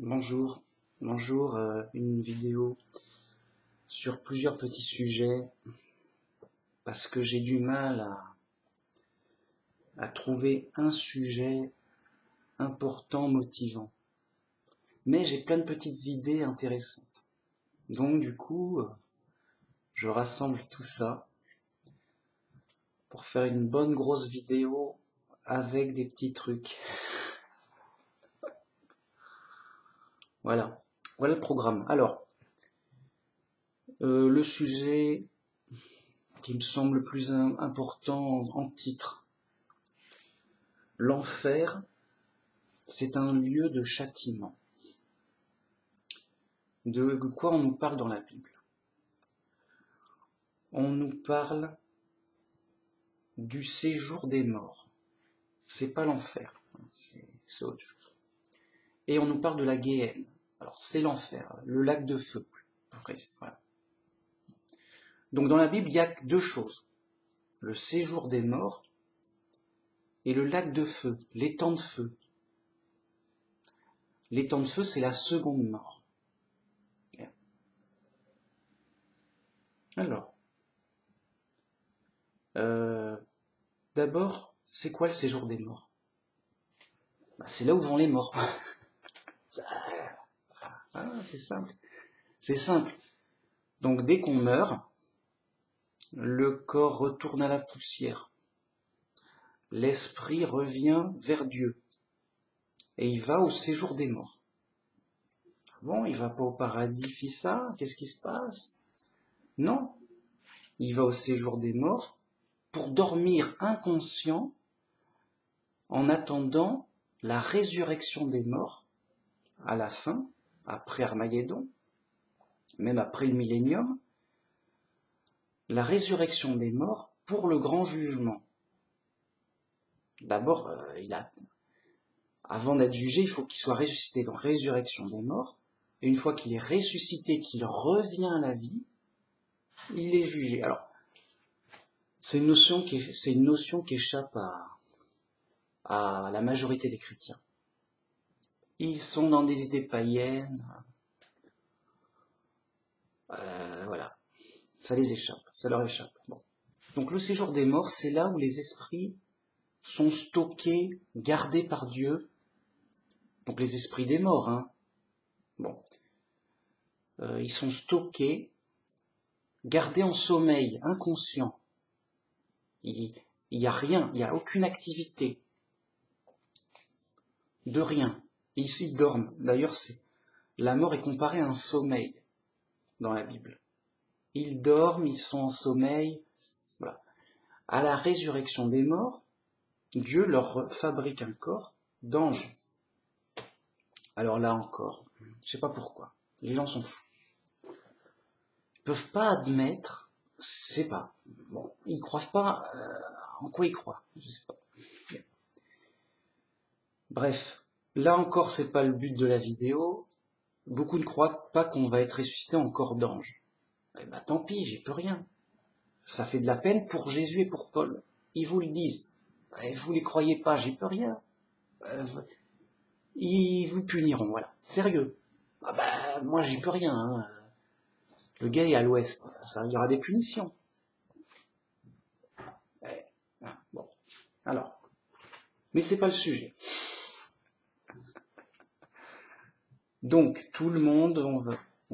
Bonjour, bonjour, euh, une vidéo sur plusieurs petits sujets parce que j'ai du mal à, à trouver un sujet important, motivant. Mais j'ai plein de petites idées intéressantes. Donc du coup, euh, je rassemble tout ça pour faire une bonne grosse vidéo avec des petits trucs. Voilà, voilà le programme. Alors, euh, le sujet qui me semble le plus important en titre. L'enfer, c'est un lieu de châtiment. De quoi on nous parle dans la Bible? On nous parle du séjour des morts. C'est pas l'enfer, c'est autre chose. Et on nous parle de la Guéhenne. Alors c'est l'enfer, le lac de feu. Donc dans la Bible, il y a deux choses. Le séjour des morts et le lac de feu, l'étang de feu. L'étang de feu, c'est la seconde mort. Alors, euh, d'abord, c'est quoi le séjour des morts? Bah, C'est là où vont les morts. Ah, c'est simple. C'est simple. Donc dès qu'on meurt, le corps retourne à la poussière. L'esprit revient vers Dieu. Et il va au séjour des morts. Bon, il va pas au paradis, fit ça, qu'est-ce qui se passe? Non. Il va au séjour des morts pour dormir inconscient en attendant la résurrection des morts à la fin, après Armageddon, même après le millénium, la résurrection des morts pour le grand jugement. D'abord, euh, avant d'être jugé, il faut qu'il soit ressuscité. Donc, résurrection des morts. Et une fois qu'il est ressuscité, qu'il revient à la vie, il est jugé. Alors, c'est une notion qui, échappe à la majorité des chrétiens. Ils sont dans des idées païennes. Euh, voilà. Ça les échappe, ça leur échappe. Donc le séjour des morts, c'est là où les esprits sont stockés, gardés par Dieu. Donc les esprits des morts, hein. Bon. Euh, ils sont stockés, gardés en sommeil, inconscient. Il n'y a rien, il n'y a aucune activité. De rien. Ici, ils dorment. D'ailleurs, la mort est comparée à un sommeil dans la Bible. Ils dorment, ils sont en sommeil. À la résurrection des morts, Dieu leur fabrique un corps d'ange. Alors là encore, je sais pas pourquoi. Les gens sont fous. Ils peuvent pas admettre, c'est pas. Bon, ils croient pas. Euh, en quoi ils croient Je sais pas. Bref, Là encore, c'est pas le but de la vidéo. Beaucoup ne croient pas qu'on va être ressuscité en corps d'ange. Eh ben, tant pis, j'y peux rien. Ça fait de la peine pour Jésus et pour Paul. Ils vous le disent. Eh, vous les croyez pas, j'y peux rien. Euh, ils vous puniront, voilà. Sérieux. Ah ben, moi, j'y peux rien. Hein. Le gars est à l'ouest. Ça, il y aura des punitions. Eh, ah, bon. Alors. Mais c'est pas le sujet. Donc tout le monde, on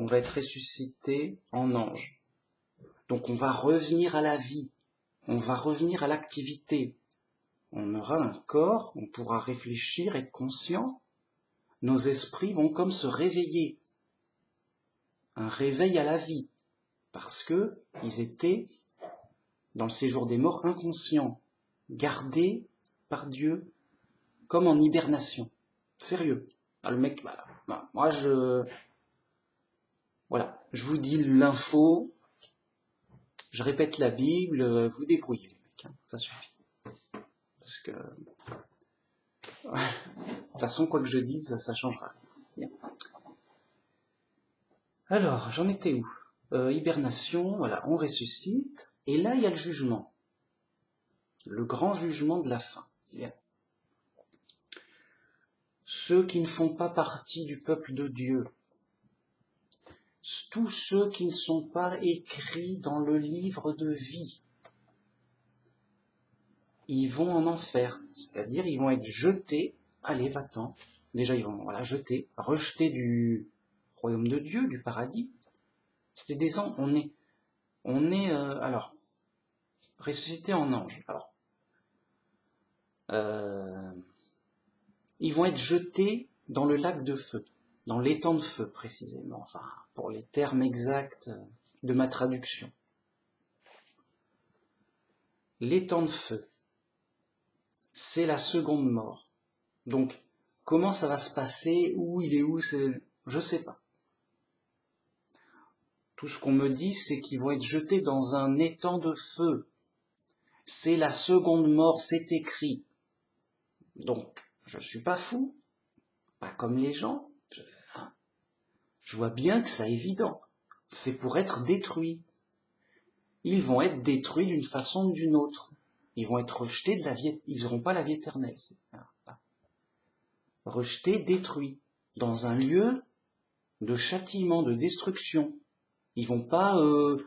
va, être ressuscité en ange. Donc on va revenir à la vie, on va revenir à l'activité. On aura un corps, on pourra réfléchir, être conscient. Nos esprits vont comme se réveiller. Un réveil à la vie. Parce que ils étaient dans le séjour des morts inconscients, gardés par Dieu comme en hibernation. Sérieux. Le mec, voilà. Moi, je, voilà, je vous dis l'info, je répète la Bible, vous débrouillez, les mecs, hein, ça suffit. Parce que, de toute façon, quoi que je dise, ça, changera. Alors, j'en étais où? Euh, Hibernation, voilà, on ressuscite, et là, il y a le jugement. Le grand jugement de la fin. Ceux qui ne font pas partie du peuple de Dieu, tous ceux qui ne sont pas écrits dans le livre de vie, ils vont en enfer, c'est-à-dire ils vont être jetés, allez va-t'en, déjà ils vont voilà jeter, rejetés du royaume de Dieu, du paradis. C'était des ans, on est, on est euh, alors ressuscité en ange. Alors, euh, ils vont être jetés dans le lac de feu, dans l'étang de feu précisément, enfin pour les termes exacts de ma traduction. L'étang de feu, c'est la seconde mort. Donc, comment ça va se passer, où il est où, c'est, je sais pas. Tout ce qu'on me dit, c'est qu'ils vont être jetés dans un étang de feu. C'est la seconde mort, c'est écrit. Donc, je suis pas fou, pas comme les gens. Je, je vois bien que c'est évident. C'est pour être détruit. Ils vont être détruits d'une façon ou d'une autre. Ils vont être rejetés de la vie, ils n'auront pas la vie éternelle. Rejetés, détruits, dans un lieu de châtiment, de destruction. Ils vont pas euh,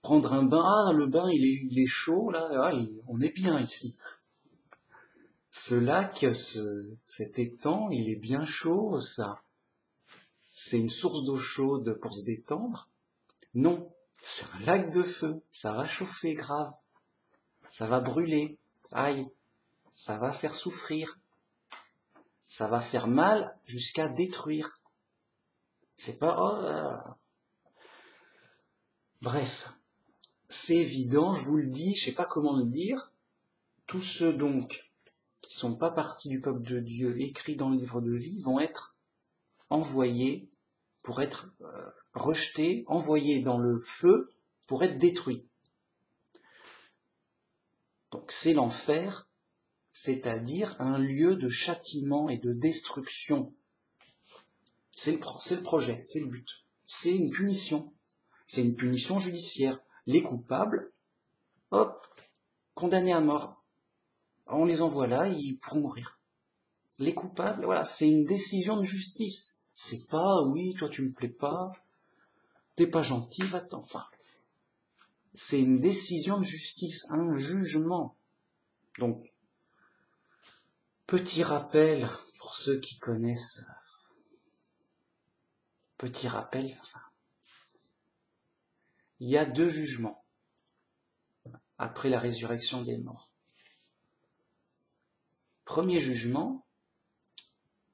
prendre un bain. Ah, le bain, il est, il est chaud là. Ah, on est bien ici. Ce lac, ce, cet étang, il est bien chaud. Ça, c'est une source d'eau chaude pour se détendre? Non, c'est un lac de feu. Ça va chauffer grave ça va brûler, aïe, ça va faire souffrir, ça va faire mal jusqu'à détruire. C'est pas... Oh, Bref, c'est évident, je vous le dis, je sais pas comment le dire. Tous ceux donc sont pas partis du peuple de Dieu écrits dans le livre de vie vont être envoyés pour être euh, rejetés, envoyés dans le feu pour être détruits. Donc c'est l'enfer, c'est-à-dire un lieu de châtiment et de destruction. C'est le, le, projet, c'est le but. C'est une punition. C'est une punition judiciaire. Les coupables, hop, condamnés à mort. On les envoie là, ils pourront mourir. Les coupables, voilà, c'est une décision de justice. C'est pas, oui, toi tu me plais pas, t'es pas gentil, va-t'en. Enfin, c'est une décision de justice, un jugement. Donc, petit rappel pour ceux qui connaissent, petit rappel, enfin, il y a deux jugements après la résurrection des morts. Premier jugement,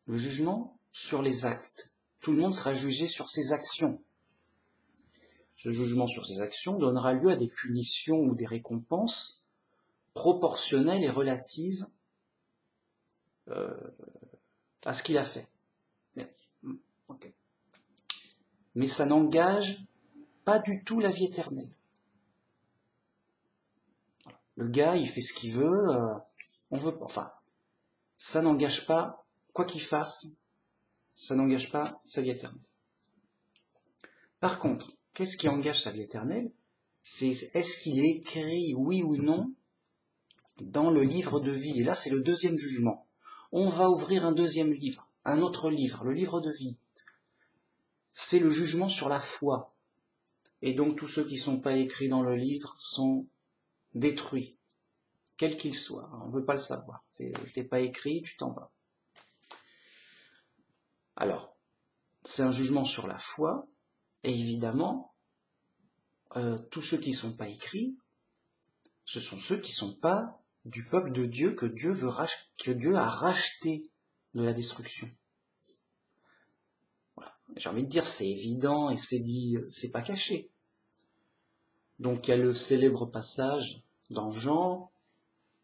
le jugement sur les actes. Tout le monde sera jugé sur ses actions. Ce jugement sur ses actions donnera lieu à des punitions ou des récompenses proportionnelles et relatives euh, à ce qu'il a fait. Mais ça n'engage pas du tout la vie éternelle. Le gars, il fait ce qu'il veut, euh, on veut pas. Enfin, ça n'engage pas, quoi qu'il fasse, ça n'engage pas sa vie éternelle. Par contre, Qu'est-ce qui engage sa vie éternelle? C'est est-ce qu'il est écrit, oui ou non, dans le livre de vie? Et là, c'est le deuxième jugement. On va ouvrir un deuxième livre, un autre livre, le livre de vie. C'est le jugement sur la foi. Et donc tous ceux qui ne sont pas écrits dans le livre sont détruits, quel qu'il soit. On ne veut pas le savoir. T'es pas écrit, tu t'en vas. Alors, c'est un jugement sur la foi, et évidemment, euh, tous ceux qui ne sont pas écrits, ce sont ceux qui ne sont pas du peuple de Dieu que Dieu, veut que Dieu a racheté de la destruction. Voilà. J'ai envie de dire, c'est évident et c'est dit, c'est pas caché. Donc il y a le célèbre passage dans Jean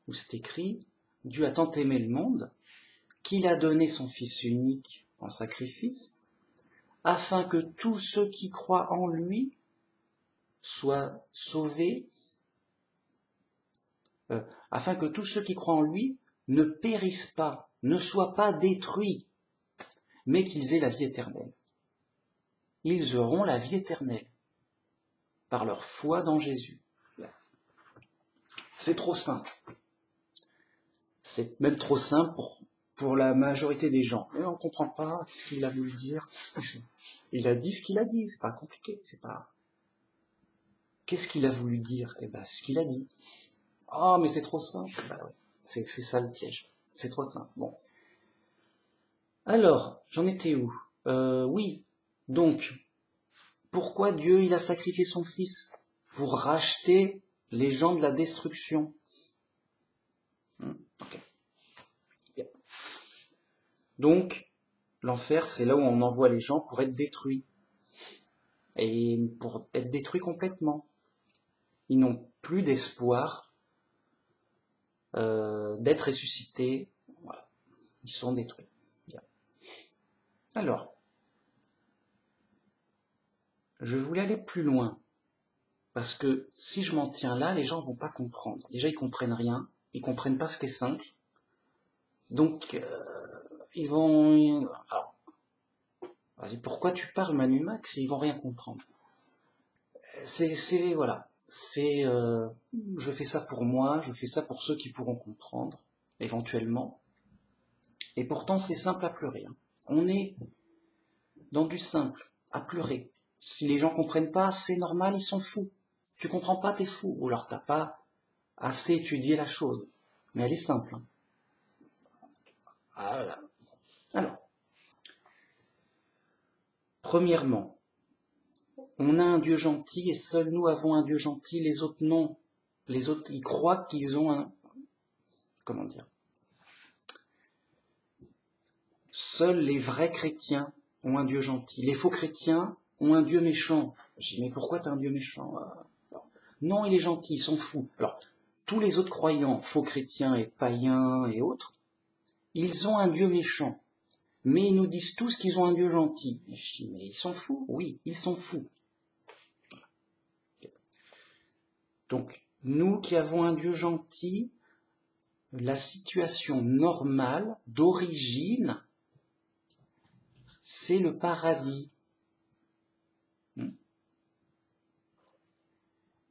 où c'est écrit Dieu a tant aimé le monde qu'il a donné son Fils unique en sacrifice afin que tous ceux qui croient en lui soient sauvés, euh, afin que tous ceux qui croient en lui ne périssent pas, ne soient pas détruits, mais qu'ils aient la vie éternelle. Ils auront la vie éternelle par leur foi dans Jésus. C'est trop simple. C'est même trop simple pour la majorité des gens. Mais on comprend pas ce qu'il a voulu dire. Il a dit ce qu'il a dit, c'est pas compliqué, c'est pas. Qu'est-ce qu'il a voulu dire? Eh ben, ce qu'il a dit. Oh, mais c'est trop simple. Bah ouais, c'est ça le piège. C'est trop simple. Bon. Alors, j'en étais où? Euh, Oui. Donc, pourquoi Dieu il a sacrifié son Fils pour racheter les gens de la destruction? Donc, l'enfer, c'est là où on envoie les gens pour être détruits. Et pour être détruits complètement. Ils n'ont plus d'espoir euh, d'être ressuscités. Voilà. Ils sont détruits. Alors, je voulais aller plus loin. Parce que si je m'en tiens là, les gens vont pas comprendre. Déjà, ils comprennent rien. Ils comprennent pas ce qu'est simple. Donc, euh, ils vont... Alors, pourquoi tu parles Manu Max Ils vont rien comprendre? C'est, voilà. C'est, euh, je fais ça pour moi, je fais ça pour ceux qui pourront comprendre, éventuellement. Et pourtant, c'est simple à pleurer. Hein. On est dans du simple, à pleurer. Si les gens comprennent pas, c'est normal, ils sont fous. Tu comprends pas, t'es fou. Ou alors t'as pas assez étudié la chose. Mais elle est simple. Hein. Voilà. Alors, premièrement, on a un Dieu gentil et seuls nous avons un Dieu gentil, les autres non. Les autres, ils croient qu'ils ont un... Comment dire Seuls les vrais chrétiens ont un Dieu gentil. Les faux chrétiens ont un Dieu méchant. Je dis, mais pourquoi tu as un Dieu méchant euh Non, il est gentil, ils sont fous. Alors, tous les autres croyants, faux chrétiens et païens et autres, ils ont un Dieu méchant. Mais ils nous disent tous qu'ils ont un Dieu gentil. Je dis, mais ils sont fous Oui, ils sont fous. Donc, nous qui avons un Dieu gentil, la situation normale d'origine c'est le paradis. Hmm.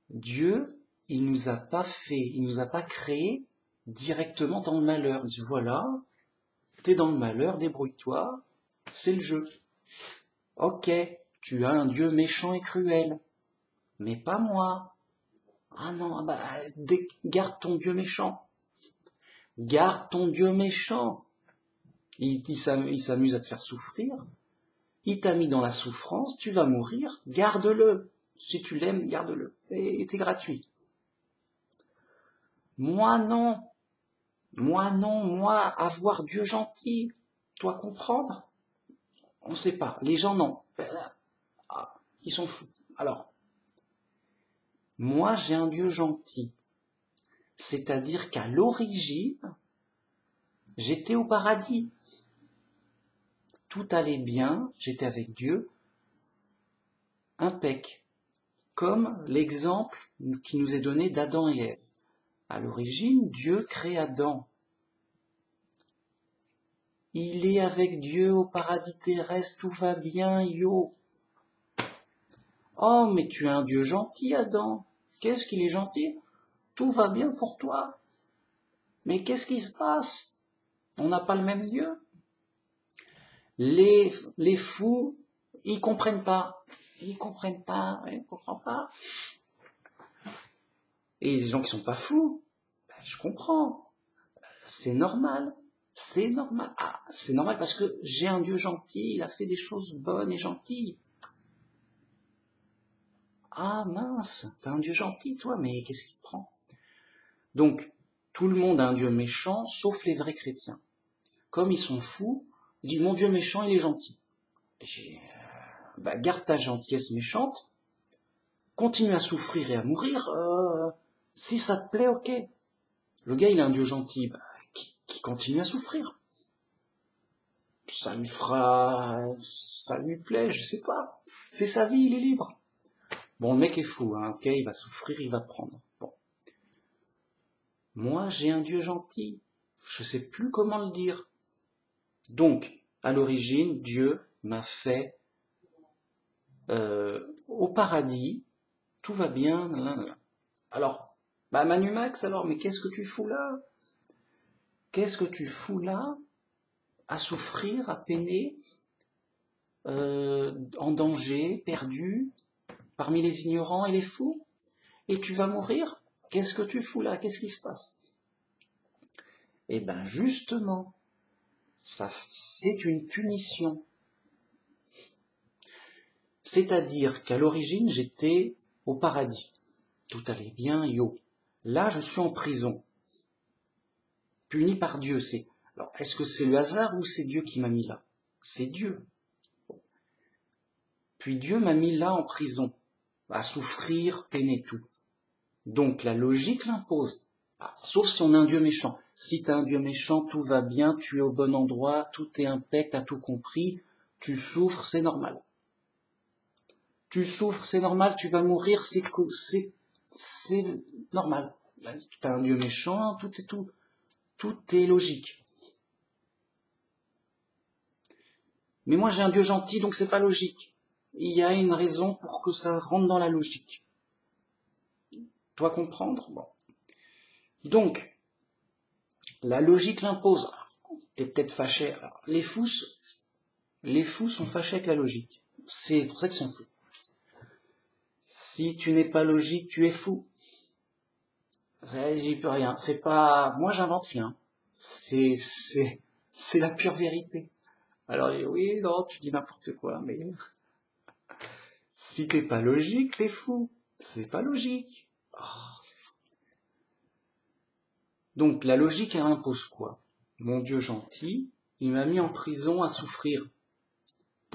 Dieu, il nous a pas fait, il nous a pas créé directement dans le malheur. Il dit voilà, t'es dans le malheur, débrouille-toi, c'est le jeu. Ok, tu as un Dieu méchant et cruel, mais pas moi. Ah non, ah bah, garde ton Dieu méchant. Garde ton Dieu méchant. Il, s'amuse à te faire souffrir. Il t'a mis dans la souffrance, tu vas mourir, garde-le. Si tu l'aimes, garde-le. Et c'est gratuit. Moi non. Moi non, moi avoir Dieu gentil. Toi comprendre? On ne sait pas. Les gens non. Ben, ah, ils sont fous. Alors, moi j'ai un Dieu gentil. C'est-à-dire qu'à l'origine, J'étais au paradis. Tout allait bien, j'étais avec Dieu. Impec. Comme l'exemple qui nous est donné d'Adam et Ève. À l'origine, Dieu crée Adam. Il est avec Dieu au paradis terrestre, tout va bien, yo. Oh, mais tu es un Dieu gentil, Adam. Qu'est-ce qu'il est gentil? Tout va bien pour toi. Mais qu'est-ce qui se passe? On n'a pas le même Dieu. Les, fous, ils comprennent pas. Ils comprennent pas, ils comprennent pas. Et les gens qui sont pas fous, ben, je comprends. C'est normal. C'est normal. Ah, c'est normal parce que j'ai un Dieu gentil, il a fait des choses bonnes et gentilles. Ah mince, t'as un Dieu gentil toi, mais qu'est-ce qui te prend? Donc, tout le monde a un Dieu méchant, sauf les vrais chrétiens comme ils sont fous, il dit, mon Dieu méchant, il est gentil. J'ai, euh, bah, garde ta gentillesse méchante, continue à souffrir et à mourir, euh, si ça te plaît, ok. Le gars, il a un Dieu gentil, bah, qui, continue à souffrir. Ça lui fera, ça lui plaît, je sais pas. C'est sa vie, il est libre. Bon, le mec est fou, hein, ok, il va souffrir, il va prendre. Bon. Moi, j'ai un Dieu gentil. Je sais plus comment le dire. Donc, à l'origine, Dieu m'a fait euh, au paradis, tout va bien. Alors, bah Manu Max, alors, mais qu'est-ce que tu fous là? Qu'est-ce que tu fous là à souffrir, à peiner, euh, en danger, perdu, parmi les ignorants et les fous, et tu vas mourir? Qu'est-ce que tu fous là? Qu'est-ce qui se passe? Eh bien justement, c'est une punition. C'est-à-dire qu'à l'origine, j'étais au paradis. Tout allait bien, yo. Là, je suis en prison. Puni par Dieu, c'est. Alors, est-ce que c'est le hasard ou c'est Dieu qui m'a mis là? C'est Dieu. Puis Dieu m'a mis là en prison, à souffrir, peiner tout. Donc la logique l'impose. Ah, sauf si on a un Dieu méchant. Si tu as un Dieu méchant, tout va bien, tu es au bon endroit, tout est impec, tu as tout compris, tu souffres, c'est normal. Tu souffres, c'est normal, tu vas mourir, c'est c'est normal. Tu as un Dieu méchant, tout est logique. Mais moi j'ai un Dieu gentil, donc c'est pas logique. Il y a une raison pour que ça rentre dans la logique. Toi comprendre? Bon. Donc, la logique l'impose. T'es peut-être fâché. les fous, les fous sont fâchés avec la logique. C'est pour ça qu'ils sont fous. Si tu n'es pas logique, tu es fou. J'y peux rien. C'est pas, moi j'invente rien. C'est, c'est, c'est la pure vérité. Alors oui, non, tu dis n'importe quoi, mais si t'es pas logique, t'es fou. C'est pas logique. Oh, c'est fou. Donc la logique, elle impose quoi? Mon Dieu gentil, il m'a mis en prison à souffrir.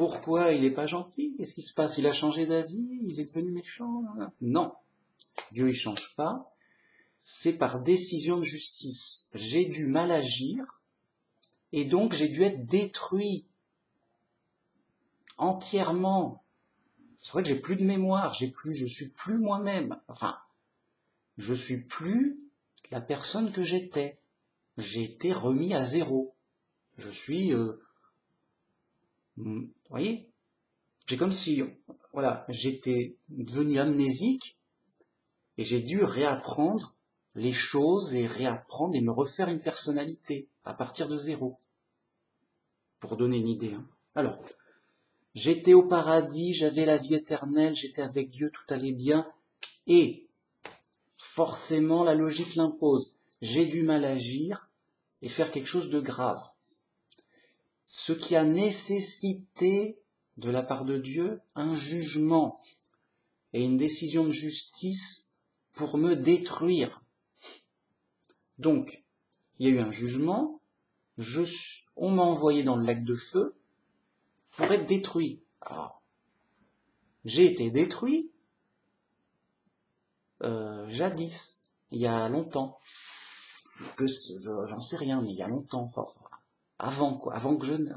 Pourquoi il n'est pas gentil? Qu'est-ce qui se passe? Il a changé d'avis? Il est devenu méchant? Non. Dieu, il change pas. C'est par décision de justice. J'ai dû mal agir et donc j'ai dû être détruit entièrement. C'est vrai que j'ai plus de mémoire, j'ai plus, je suis plus moi-même. Enfin, je suis plus la personne que j'étais. J'ai été remis à zéro. Je suis, euh, vous voyez, j'ai comme si, voilà, j'étais devenu amnésique et j'ai dû réapprendre les choses et réapprendre et me refaire une personnalité à partir de zéro. Pour donner une idée. Hein. Alors, j'étais au paradis, j'avais la vie éternelle, j'étais avec Dieu, tout allait bien, et forcément la logique l'impose. J'ai du mal agir et faire quelque chose de grave. Ce qui a nécessité de la part de Dieu un jugement et une décision de justice pour me détruire. Donc, il y a eu un jugement, je, on m'a envoyé dans le lac de feu pour être détruit. j'ai été détruit, euh, jadis, il y a longtemps, que j'en sais rien, mais il y a longtemps, fort, avant quoi, avant que je ne...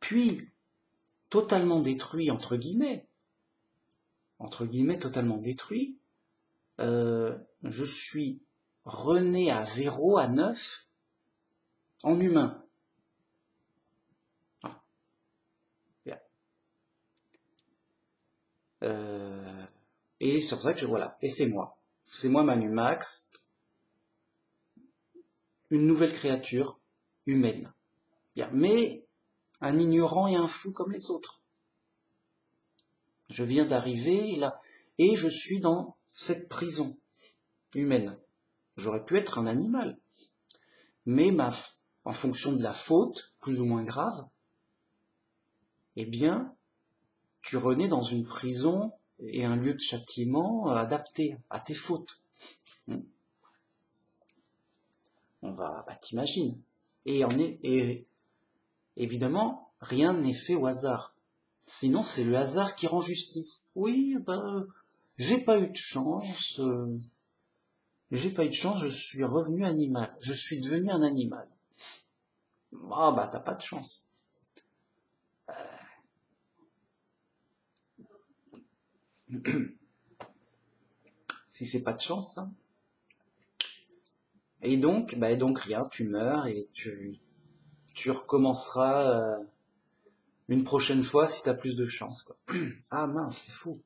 Puis, totalement détruit, entre guillemets, entre guillemets, totalement détruit, euh, je suis rené à zéro, à neuf, en humain. Euh, et c'est pour ça que je, voilà, et c'est moi. C'est moi Manu Max, une nouvelle créature humaine. Mais un ignorant et un fou comme les autres. Je viens d'arriver là, et je suis dans cette prison humaine. J'aurais pu être un animal. Mais ma, en fonction de la faute, plus ou moins grave, eh bien, tu renais dans une prison et un lieu de châtiment adapté à tes fautes. Hmm. On va, bah. Et on est, et évidemment, rien n'est fait au hasard. Sinon, c'est le hasard qui rend justice. Oui, bah, j'ai pas eu de chance. Euh, j'ai pas eu de chance, je suis revenu animal. Je suis devenu un animal. Ah bah t'as pas de chance. si c'est pas de chance, hein. Et donc, bah donc rien, tu meurs et tu, tu recommenceras euh, une prochaine fois si t'as plus de chance, quoi. Ah mince, c'est fou.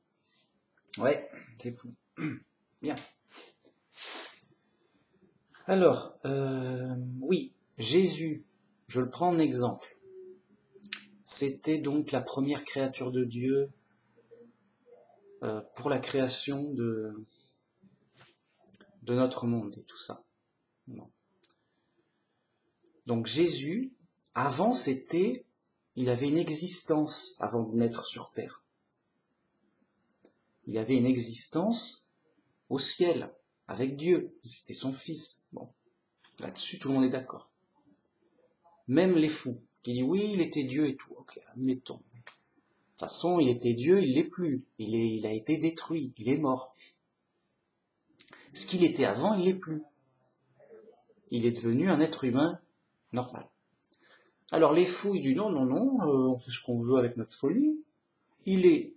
Ouais, c'est fou. Bien. Alors, euh, oui, Jésus Je le prends en exemple. C'était donc la première créature de Dieu euh, pour la création de, de notre monde et tout ça. Donc Jésus, avant c'était, il avait une existence avant de naître sur terre. Il avait une existence au ciel, avec Dieu. C'était son fils. Bon. Là-dessus, tout le monde est d'accord. Même les fous, qui disent oui, il était Dieu et tout. Ok, admettons. De toute façon, il était Dieu, il l'est plus. Il, est, il a été détruit, il est mort. Ce qu'il était avant, il l'est plus. Il est devenu un être humain normal. Alors les fous disent non, non, non, euh, on fait ce qu'on veut avec notre folie. Il est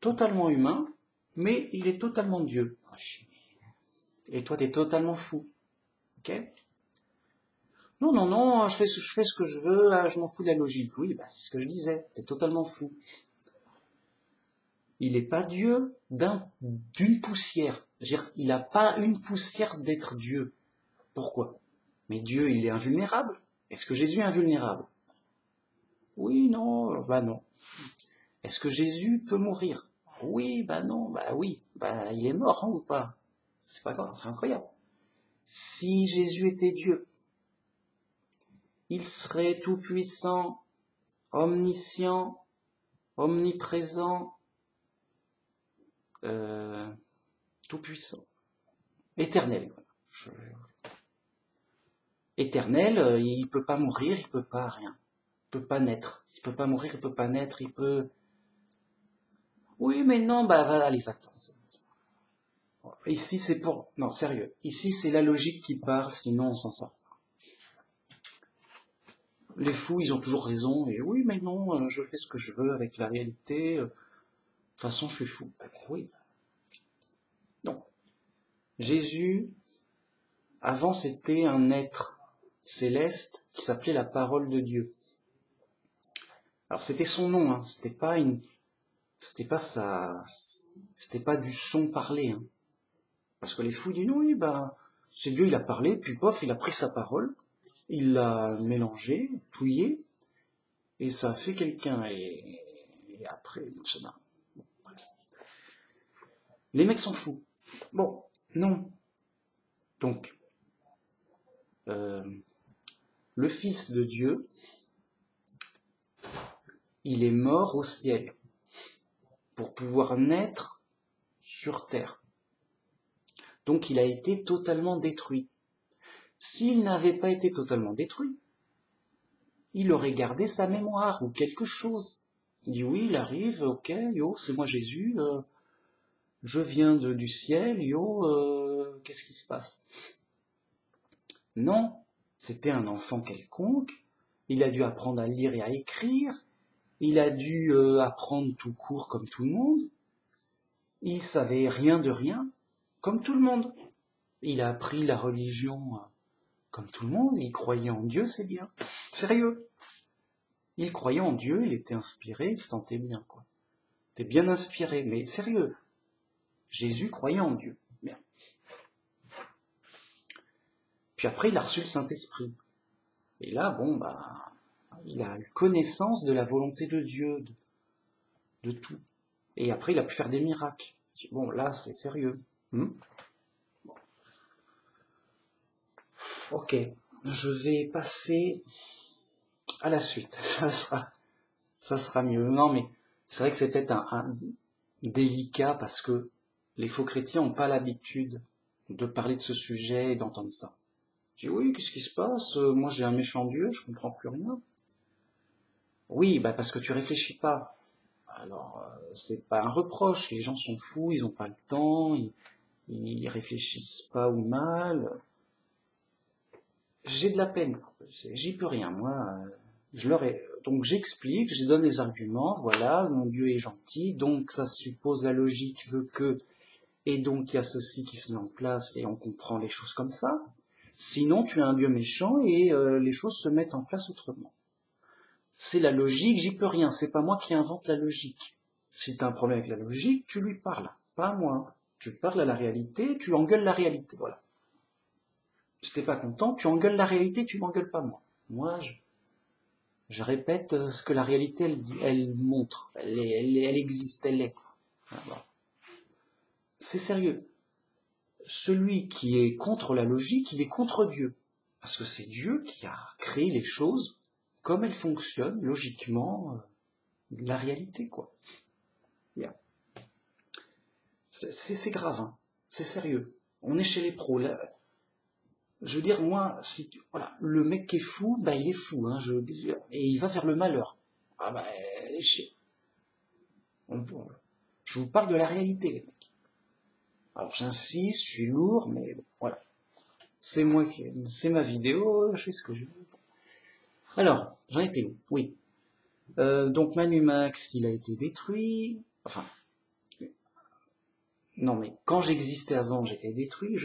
totalement humain, mais il est totalement Dieu. Ah, et toi, tu es totalement fou. Ok? Non, non, non, je fais, je fais ce que je veux, ah, je m'en fous de la logique. Oui, bah, c'est ce que je disais, tu es totalement fou. Il n'est pas Dieu d'une poussière. dire, il n'a pas une poussière d'être Dieu. Pourquoi? Mais Dieu, il est invulnérable. Est-ce que Jésus est invulnérable? Oui, non, bah non. Est-ce que Jésus peut mourir? Oui, bah non, bah oui, bah il est mort hein, ou pas? C'est pas grave, c'est incroyable. Si Jésus était Dieu, il serait tout puissant, omniscient, omniprésent, euh, tout puissant, éternel. Éternel, euh, il peut pas mourir, il peut pas rien, il peut pas naître, il peut pas mourir, il peut pas naître, il peut. Oui, mais non, bah va, allez, va Ici, c'est pour. Non, sérieux. Ici, c'est la logique qui parle, sinon on s'en sort. Les fous, ils ont toujours raison, oui, mais non, euh, je fais ce que je veux avec la réalité. Euh, de toute façon, je suis fou. Oui. Non. Jésus, avant, c'était un être céleste qui s'appelait la parole de Dieu. Alors c'était son nom, hein. c'était pas une, c'était pas ça, c'était pas du son parlé, hein. parce que les fous disent oui, bah c'est Dieu, il a parlé, puis pof, il a pris sa parole, il l'a mélangé, touillé, et ça a fait quelqu'un. Et, après, ça Les mecs sont fous. Bon, non. Donc, euh, le Fils de Dieu, il est mort au ciel pour pouvoir naître sur terre. Donc il a été totalement détruit. S'il n'avait pas été totalement détruit, il aurait gardé sa mémoire ou quelque chose. Il dit oui, il arrive, ok, yo, c'est moi Jésus, euh, je viens du ciel, yo, euh, qu'est-ce qui se passe? Non, c'était un enfant quelconque, il a dû apprendre à lire et à écrire, il a dû euh, apprendre tout court comme tout le monde, il savait rien de rien, comme tout le monde. Il a appris la religion euh, comme tout le monde, il croyait en Dieu, c'est bien. Sérieux. Il croyait en Dieu, il était inspiré, il se sentait bien, quoi. T'es bien inspiré, mais sérieux. Jésus croyait en Dieu. Après, il a reçu le Saint-Esprit. Et là, bon, bah, il a eu connaissance de la volonté de Dieu, de, tout. Et après, il a pu faire des miracles. Bon, là, c'est sérieux. Hmm? Ok, je vais passer à la suite. Ça sera, ça sera mieux. Non, mais c'est vrai que c'est un, délicat parce que les faux chrétiens n'ont pas l'habitude de parler de ce sujet et d'entendre ça. Je dis oui, qu'est-ce qui se passe? Euh, Moi j'ai un méchant Dieu, je comprends plus rien. Oui, bah parce que tu réfléchis pas. Alors euh, c'est pas un reproche, les gens sont fous, ils ont pas le temps, ils, ils réfléchissent pas ou mal. J'ai de la peine, j'y peux rien, moi. Euh, je leur ai... Donc j'explique, je donne les arguments, voilà, mon Dieu est gentil, donc ça suppose la logique veut que, et donc il y a ceci qui se met en place et on comprend les choses comme ça. Sinon, tu es un Dieu méchant et euh, les choses se mettent en place autrement. C'est la logique, j'y peux rien, c'est pas moi qui invente la logique. Si tu as un problème avec la logique, tu lui parles, pas moi. Tu parles à la réalité, tu engueules la réalité, voilà. Si t'es pas content, tu engueules la réalité, tu m'engueules pas moi. Moi, je, Je répète ce que la réalité, elle, dit, elle montre. Elle, elle, elle existe, elle est. C'est sérieux. Celui qui est contre la logique, il est contre Dieu. Parce que c'est Dieu qui a créé les choses comme elles fonctionnent logiquement, euh, la réalité, quoi. C'est grave, hein. c'est sérieux. On est chez les pros. je veux dire, moi, si, voilà, le mec qui est fou, bah, il est fou, hein, je, et il va vers le malheur. Ah bah, je, je vous parle de la réalité. Alors j'insiste, je suis lourd, mais voilà. C'est moi qui, c'est ma vidéo, je fais ce que je veux. Alors, j'en étais où? Oui. Euh, donc Manumax, il a été détruit. Enfin, non, mais quand j'existais avant, j'étais détruit,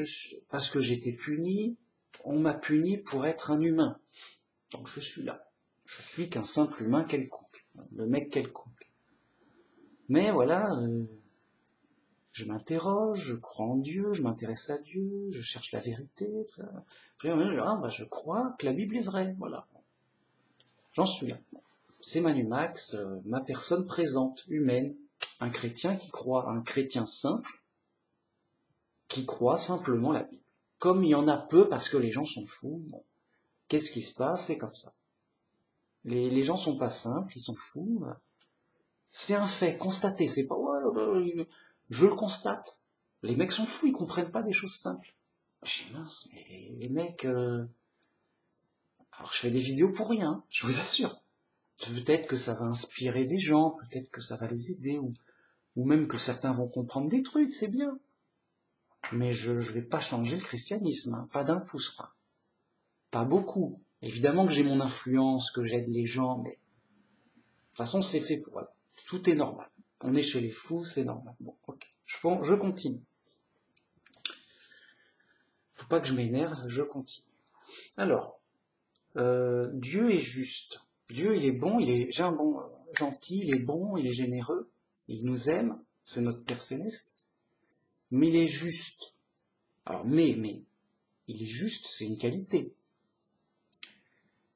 parce que j'étais puni, on m'a puni pour être un humain. Donc je suis là. Je suis qu'un simple humain quelconque, le mec quelconque. Mais voilà, euh, je m'interroge, je crois en Dieu, je m'intéresse à Dieu, je cherche la vérité. Ah, bah, je crois que la Bible est vraie, voilà. J'en suis là. C'est Manumax, euh, ma personne présente, humaine, un chrétien qui croit, un chrétien simple, qui croit simplement la Bible. Comme il y en a peu parce que les gens sont fous, qu'est-ce qui se passe? C'est comme ça. Les, les gens sont pas simples, ils sont fous. C'est un fait constaté, c'est pas je le constate. Les mecs sont fous, ils comprennent pas des choses simples. Je dis mince, mais les mecs. Euh, alors je fais des vidéos pour rien, je vous assure. Peut-être que ça va inspirer des gens, peut-être que ça va les aider, ou, même que certains vont comprendre des trucs, c'est bien mais je ne vais pas changer le christianisme, hein, pas d'un pouce, pas. Pas beaucoup. Évidemment que j'ai mon influence, que j'aide les gens, mais de toute façon c'est fait pour voilà. Tout est normal. On est chez les fous, c'est normal. Bon, ok. Je, continue. Faut pas que je m'énerve, je continue. Alors, euh, Dieu est juste. Dieu, il est bon, il est gentil, il est bon, il est généreux, il nous aime, c'est notre Père céleste mais il est juste. Alors, mais, mais, il est juste, c'est une qualité.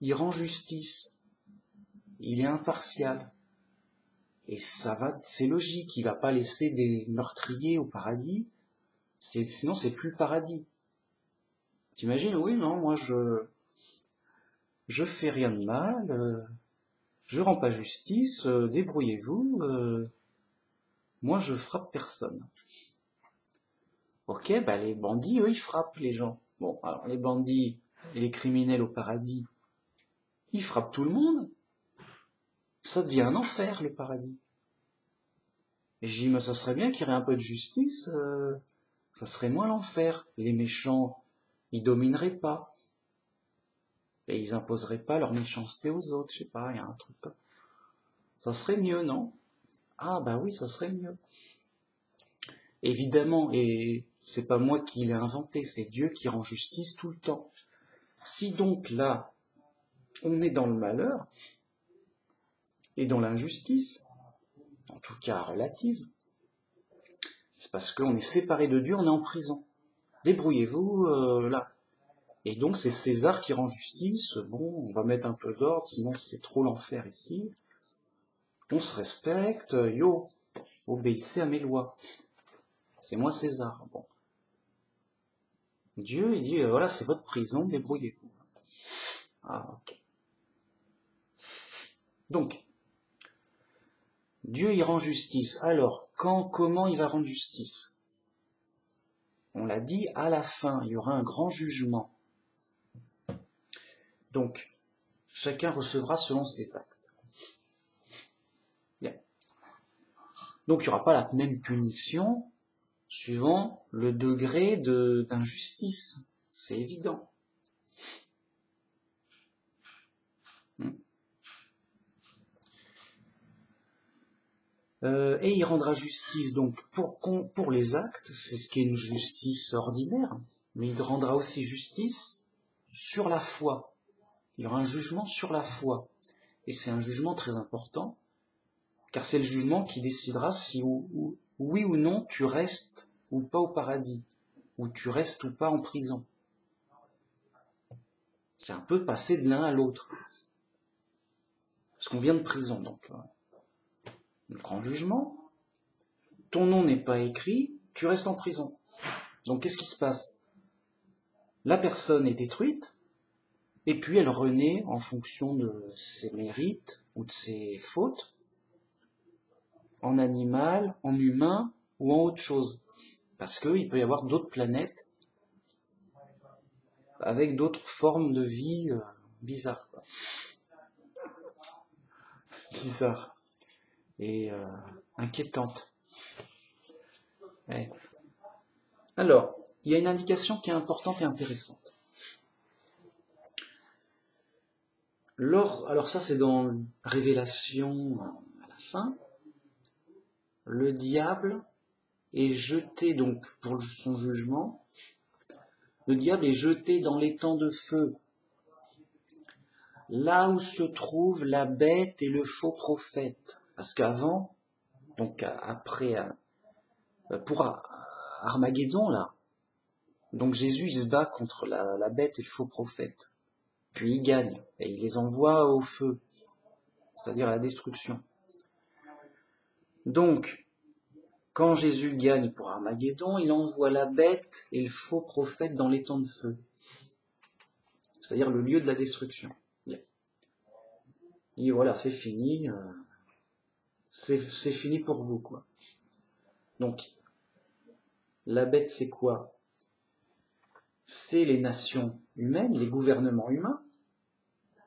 Il rend justice. Il est impartial. Et ça va, c'est logique. Il va pas laisser des meurtriers au paradis. sinon, c'est plus paradis. T'imagines? Oui, non, moi, je, je fais rien de mal. Euh, je rends pas justice. Euh, débrouillez-vous. Euh, moi, je frappe personne. Ok, bah les bandits, eux, ils frappent les gens. Bon, alors les bandits et les criminels au paradis, ils frappent tout le monde. Ça devient un enfer, le paradis. Et j'ai dit, mais ça serait bien qu'il y ait un peu de justice, euh, ça serait moins l'enfer. Les méchants, ils domineraient pas. Et ils imposeraient pas leur méchanceté aux autres, je sais pas, il y a un truc comme... Ça serait mieux, non? Ah bah oui, ça serait mieux. Évidemment, et c'est pas moi qui l'ai inventé, c'est Dieu qui rend justice tout le temps. Si donc là, on est dans le malheur et dans l'injustice, tout cas relative, c'est parce qu'on est séparé de Dieu, on est en prison. Débrouillez-vous euh, là. Et donc c'est César qui rend justice. Bon, on va mettre un peu d'ordre, sinon c'est trop l'enfer ici. On se respecte, yo, obéissez à mes lois. C'est moi César. Bon. Dieu, il dit, euh, voilà, c'est votre prison, débrouillez-vous. Ah, ok. Donc, Dieu, il rend justice. Alors, quand, comment il va rendre justice? On l'a dit, à la fin, il y aura un grand jugement. Donc, chacun recevra selon ses actes. Bien. Donc, il n'y aura pas la même punition suivant le degré d'injustice. C'est évident. Euh, et il rendra justice donc pour, les actes, c'est ce qui est une justice ordinaire, mais il rendra aussi justice sur la foi. Il y aura un jugement sur la foi. Et c'est un jugement très important, car c'est le jugement qui décidera si ou, oui ou non tu restes ou pas au paradis, ou tu restes ou pas en prison. C'est un peu passer de l'un à l'autre. parce qu'on vient de prison, donc euh, grand jugement, ton nom n'est pas écrit, tu restes en prison. Donc qu'est-ce qui se passe? La personne est détruite, et puis elle renaît en fonction de ses mérites ou de ses fautes, en animal, en humain ou en autre chose. Parce qu'il peut y avoir d'autres planètes avec d'autres formes de vie euh, bizarres. Quoi. Bizarres euh, inquiétantes. Alors, il y a une indication qui est importante et intéressante. alors ça c'est dans Révélation à la fin, le diable est jeté donc pour son jugement, le diable est jeté dans l'étang de feu, là où se trouve la bête et le faux prophète. Parce qu'avant, donc après, euh, pour Armageddon là, donc Jésus se bat contre la, bête et le faux prophète. Puis il gagne et il les envoie au feu, c'est-à-dire à la destruction. Donc, quand Jésus gagne pour Armageddon, il envoie la bête et le faux prophète dans l'étang de feu, c'est-à-dire le lieu de la destruction. Et voilà, c'est fini, euh, c'est fini pour vous, quoi. Donc, la bête, c'est quoi? C'est les nations humaines, les gouvernements humains.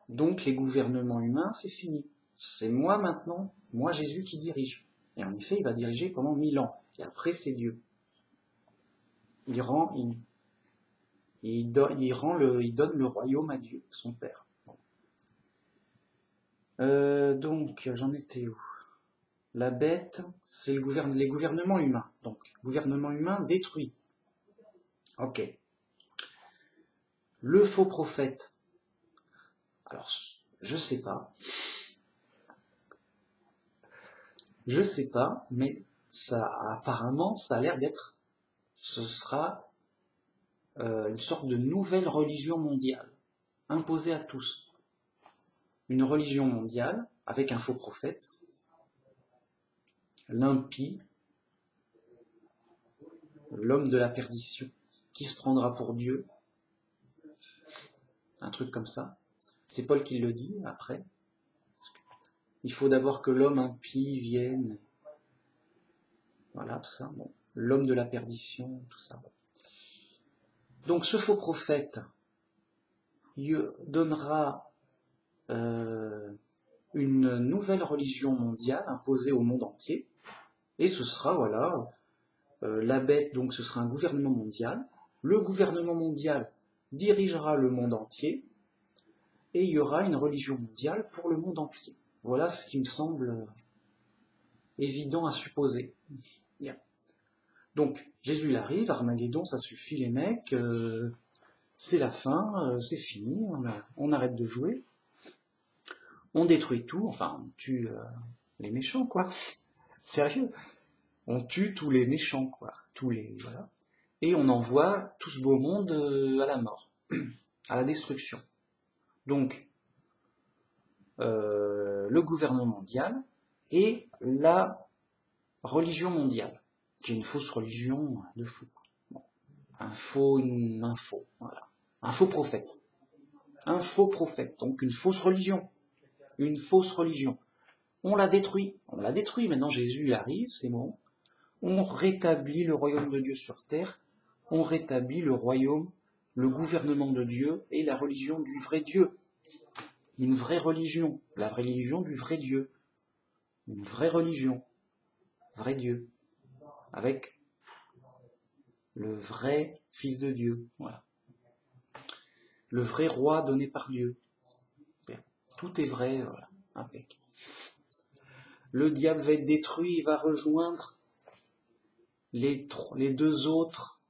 Donc, les gouvernements humains, c'est fini. C'est moi maintenant, moi Jésus qui dirige. Et en effet, il va diriger pendant mille ans. Et après, c'est Dieu. Il rend, il, rend le, il donne le royaume à Dieu, son Père. Euh, donc, j'en étais où? La bête, c'est le les gouvernements humains. Donc, gouvernement humain détruit. Ok. Le faux prophète. Alors, je sais pas. Je sais pas, mais ça apparemment ça a l'air d'être ce sera euh, une sorte de nouvelle religion mondiale imposée à tous. Une religion mondiale avec un faux prophète, l'impie, l'homme de la perdition, qui se prendra pour Dieu, un truc comme ça. C'est Paul qui le dit après. Il faut d'abord que l'homme impie vienne. Voilà, tout ça. Bon. L'homme de la perdition, tout ça. Donc ce faux prophète donnera euh, une nouvelle religion mondiale imposée au monde entier. Et ce sera, voilà, euh, la bête, donc ce sera un gouvernement mondial. Le gouvernement mondial dirigera le monde entier. Et il y aura une religion mondiale pour le monde entier. Voilà ce qui me semble évident à supposer. Donc, Jésus il arrive, Armageddon, ça suffit les mecs, euh, c'est la fin, euh, c'est fini, on, arrête de jouer. On détruit tout, enfin, on tue euh, les méchants, quoi. Sérieux. On tue tous les méchants, quoi. Tous les, voilà. Et on envoie tout ce beau monde à la mort, à la destruction. Donc, euh, le gouvernement mondial et la religion mondiale, qui est une fausse religion de fou. Un faux, une info, voilà. Un faux prophète. Un faux prophète, donc une fausse religion. Une fausse religion. On l'a détruit, on l'a détruit, maintenant Jésus arrive, c'est bon. On rétablit le royaume de Dieu sur terre, on rétablit le royaume, le gouvernement de Dieu et la religion du vrai Dieu. Une vraie religion, la religion du vrai Dieu, une vraie religion, vrai Dieu, avec le vrai Fils de Dieu, voilà. Le vrai roi donné par Dieu. Tout est vrai, voilà, Le diable va être détruit, il va rejoindre les, deux autres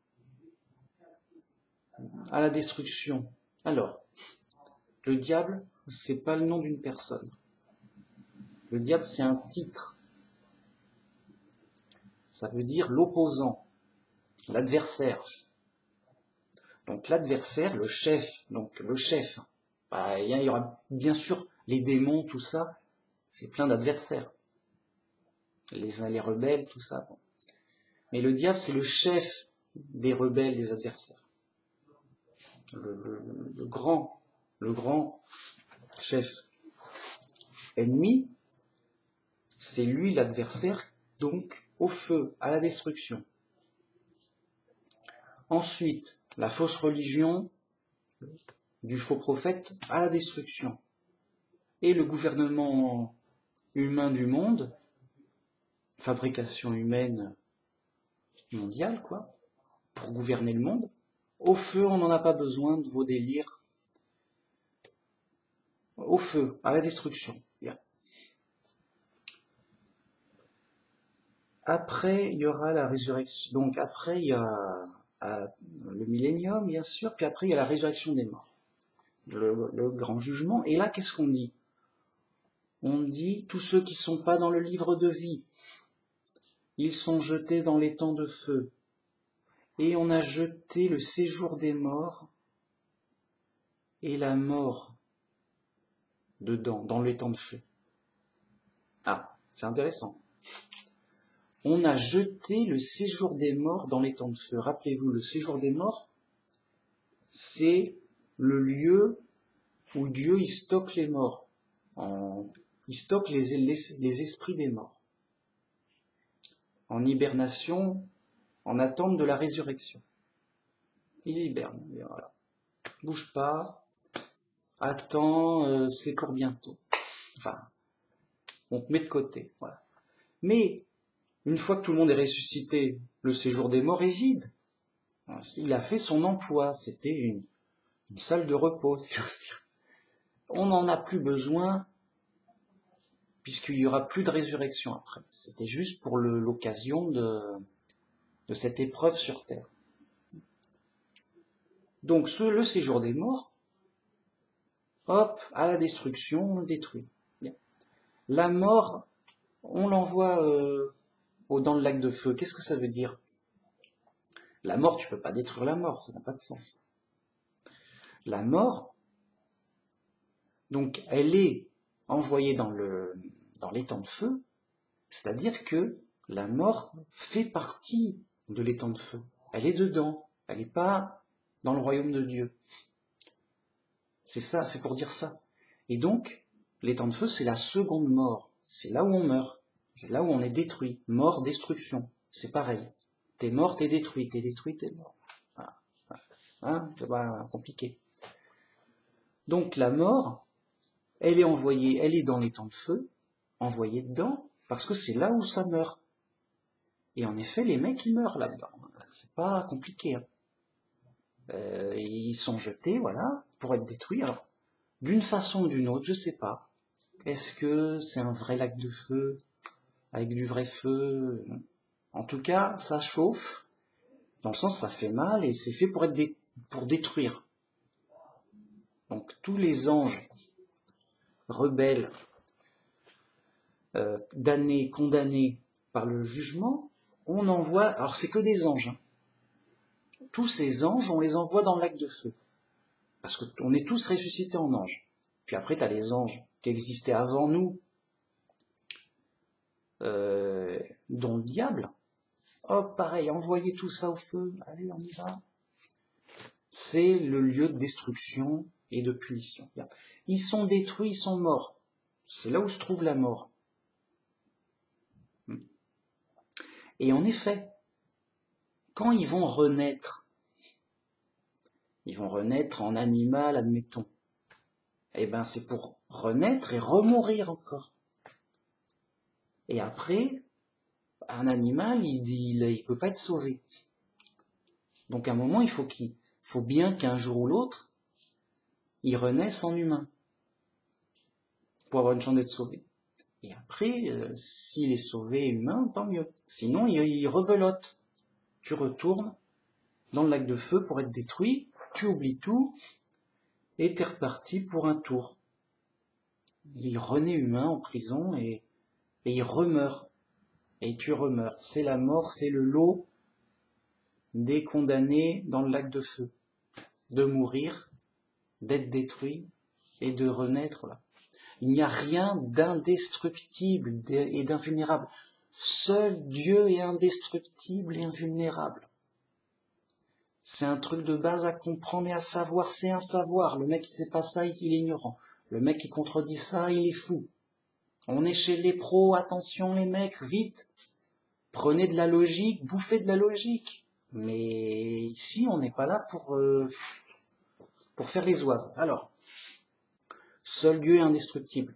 à la destruction. Alors, le diable c'est pas le nom d'une personne. Le diable, c'est un titre. Ça veut dire l'opposant, l'adversaire. Donc l'adversaire, le chef, donc le chef. Bah, il y aura bien sûr les démons, tout ça, c'est plein d'adversaires. Les, les rebelles, tout ça. Mais le diable, c'est le chef des rebelles, des adversaires. Le, grand, le grand chef ennemi, c'est lui l'adversaire, donc au feu, à la destruction. Ensuite, la fausse religion du faux prophète à la destruction. Et le gouvernement humain du monde, fabrication humaine mondiale, quoi, pour gouverner le monde, au feu, on n'en a pas besoin de vos délires. Au feu, à la destruction. Après, il y aura la résurrection. Donc après, il y a le millénium, bien sûr, puis après, il y a la résurrection des morts. Le, grand jugement. Et là, qu'est-ce qu'on dit? On dit tous ceux qui ne sont pas dans le livre de vie, ils sont jetés dans les temps de feu. Et on a jeté le séjour des morts et la mort dedans, dans les temps de feu. Ah, c'est intéressant on a jeté le séjour des morts dans les temps de feu. Rappelez-vous, le séjour des morts, c'est le lieu où Dieu y stocke les morts. il stocke les, esprits des morts. En hibernation, en attente de la résurrection. Ils hibernent. Bouge pas. Attends, euh, c'est pour bientôt. Enfin, on te met de côté. Mais une fois que tout le monde est ressuscité, le séjour des morts est vide. Il a fait son emploi, c'était une, salle de repos. On n'en a plus besoin, puisqu'il n'y aura plus de résurrection après. C'était juste pour l'occasion de, cette épreuve sur terre. Donc ce, le séjour des morts, hop, à la destruction, on le détruit. La mort, on l'envoie euh, dans le lac de feu. Qu'est-ce que ça veut dire? La mort, tu peux pas détruire la mort, ça n'a pas de sens. La mort, donc, elle est envoyée dans le dans l'étang de feu, c'est-à-dire que la mort fait partie de l'étang de feu. Elle est dedans, elle n'est pas dans le royaume de Dieu. C'est ça, c'est pour dire ça. Et donc, l'étang de feu, c'est la seconde mort. C'est là où on meurt. C'est là où on est détruit. Mort, destruction. C'est pareil. T'es mort, t'es détruit. T'es détruit, t'es mort. Hein c'est pas compliqué. Donc la mort, elle est envoyée, elle est dans temps de feu, envoyée dedans, parce que c'est là où ça meurt. Et en effet, les mecs, ils meurent là-dedans. C'est pas compliqué. Hein. Euh, ils sont jetés, voilà, pour être détruits. Alors, d'une façon ou d'une autre, je sais pas. Est-ce que c'est un vrai lac de feu avec du vrai feu? En tout cas, ça chauffe, dans le sens ça fait mal et c'est fait pour être pour détruire. Donc tous les anges rebelles, euh, damnés, condamnés par le jugement, on envoie, alors c'est que des anges. Hein. Tous ces anges, on les envoie dans le de feu. Parce qu'on est tous ressuscités en anges. Puis après, tu as les anges qui existaient avant nous, euh, dont le diable, hop, pareil, envoyer tout ça au feu, allez, on y va. C'est le lieu de destruction et de punition. Ils sont détruits, ils sont morts. C'est là où se trouve la mort. Hmm. Et en effet, quand ils vont renaître, ils vont renaître en animal, admettons. Eh ben, c'est pour renaître et remourir encore. Et après, un animal, il, il peut pas être sauvé. Donc à un moment, il faut qu'il faut bien qu'un jour ou l'autre, il renaisse en humain pour avoir une chance d'être sauvé. Et après, euh, s'il est sauvé humain, tant mieux. Sinon, il, rebelote. Tu retournes dans le lac de feu pour être détruit, tu oublies tout, et t'es reparti pour un tour. Il renaît humain en prison et et il remeurt. Et tu remeurs. C'est la mort, c'est le lot des condamnés dans le lac de feu. De mourir, d'être détruit et de renaître là. Il n'y a rien d'indestructible et d'invulnérable. Seul Dieu est indestructible et invulnérable. C'est un truc de base à comprendre et à savoir. C'est un savoir. Le mec qui sait pas ça, il est ignorant. Le mec qui contredit ça, il est fou. On est chez les pros. Attention les mecs, vite. Prenez de la logique, bouffez de la logique. Mais ici, on n'est pas là pour, euh, faire les oives. Alors, seul Dieu est indestructible.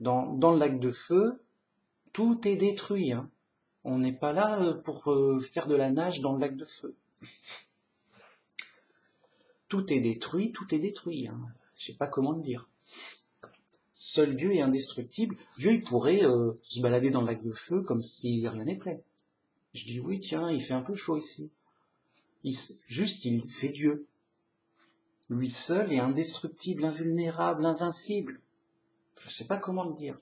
Dans, le lac de feu, tout est détruit. Hein. On n'est pas là euh, pour euh, faire de la nage dans le lac de feu. Tout est détruit, tout est détruit. Hein. Je sais pas comment le dire. Seul Dieu est indestructible. Dieu, il pourrait euh, se balader dans le lac de feu comme si rien n'était. Je dis oui, tiens, il fait un peu chaud ici. juste, il, c'est Dieu. Lui seul est indestructible, invulnérable, invincible. Je ne sais pas comment le dire.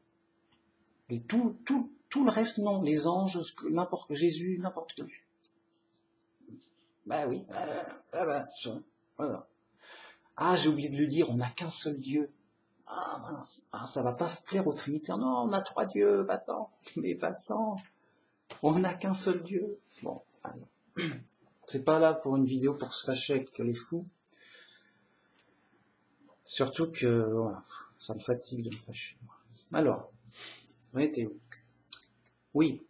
Et tout, tout, tout le reste, non. Les anges, n'importe Jésus, n'importe qui. Ben oui. Euh, ah, ben, voilà. ah j'ai oublié de le dire, on n'a qu'un seul Dieu. Ah, mince, ah, ça va pas plaire aux Trinitaires. Non, on a trois dieux, va-t'en. Mais va-t'en. On n'a qu'un seul Dieu. Bon, allez. C'est pas là pour une vidéo pour se fâcher avec les fous. Surtout que, ça me fatigue de me fâcher. Alors, oui.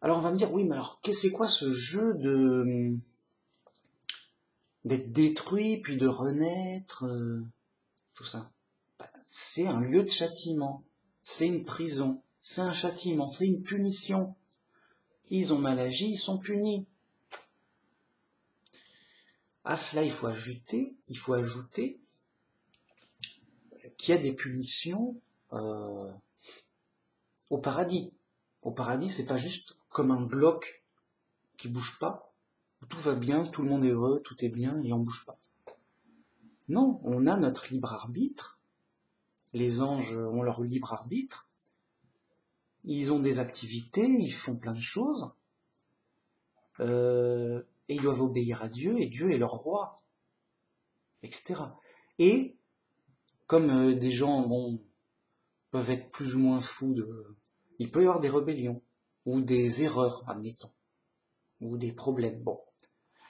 Alors on va me dire, oui, mais alors, c'est quoi ce jeu de d'être détruit, puis de renaître, euh, tout ça? Ben, C'est un lieu de châtiment, c'est une prison, c'est un châtiment, c'est une punition. Ils ont mal agi, ils sont punis. À cela, il faut ajouter, il faut ajouter des punitions euh, au paradis. Au paradis, c'est pas juste comme un bloc qui bouge pas, où tout va bien, tout le monde est heureux, tout est bien et on bouge pas. Non, on a notre libre arbitre. Les anges ont leur libre arbitre. Ils ont des activités, ils font plein de choses. Euh, et ils doivent obéir à Dieu, et Dieu est leur roi, etc. Et comme euh, des gens bon, peuvent être plus ou moins fous de, il peut y avoir des rébellions, ou des erreurs, admettons, ou des problèmes. Bon.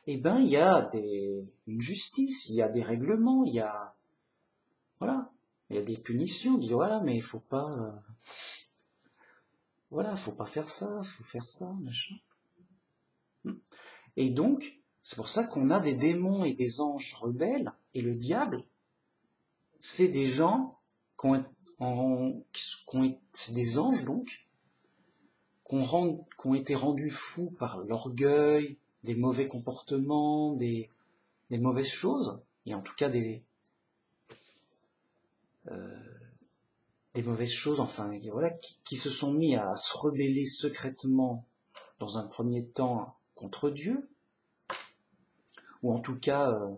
Eh ben, il y a des, une justice, il y a des règlements, il y a, voilà, il y a des punitions. On dit, voilà, mais il faut pas, euh, voilà, faut pas faire ça, faut faire ça, machin. Et donc, c'est pour ça qu'on a des démons et des anges rebelles, et le diable, c'est des gens qui ont des anges donc, qui ont, été rendus fous par l'orgueil, des mauvais comportements, des, mauvaises choses, et en tout cas des, euh, mauvaises choses, enfin voilà, qui, se sont mis à se rebeller secrètement dans un premier temps contre Dieu, ou en tout cas, euh,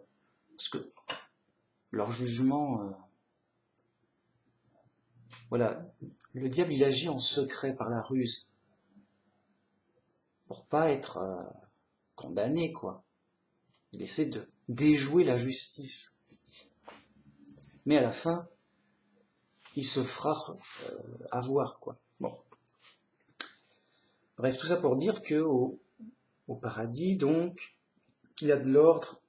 parce que leur jugement euh, voilà, le diable il agit en secret par la ruse pour pas être euh, condamné quoi. Il essaie de déjouer la justice. Mais à la fin, il se fera euh, avoir quoi. Bon. Bref, tout ça pour dire que au, au paradis, donc, il y a de l'ordre,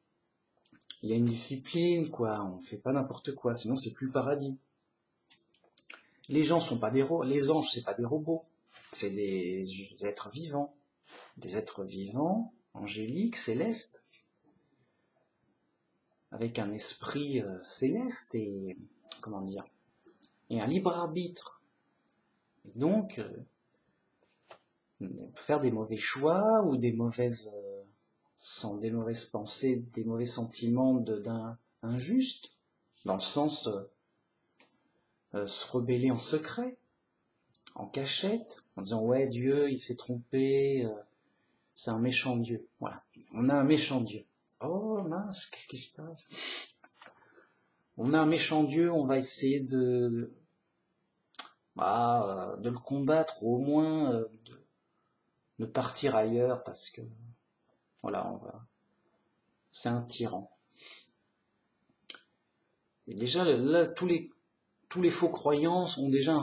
il y a une discipline, quoi. On fait pas n'importe quoi, sinon c'est plus paradis. Les gens sont pas des robots, les anges c'est pas des robots, c'est des êtres vivants, des êtres vivants, angéliques, célestes, avec un esprit euh, céleste et comment dire, et un libre arbitre. Et donc, euh, faire des mauvais choix ou des mauvaises, euh, sans des mauvaises pensées, des mauvais sentiments d'un injuste, dans le sens euh, se rebeller en secret, en cachette, en disant ouais Dieu il s'est trompé, euh, c'est un méchant Dieu. Voilà, on a un méchant Dieu. Oh mince, qu'est-ce qui se passe? On a un méchant Dieu, on va essayer de, bah, de le combattre ou au moins euh, de partir ailleurs parce que voilà, on va. C'est un tyran. Et déjà là, tous les tous les faux croyants ont déjà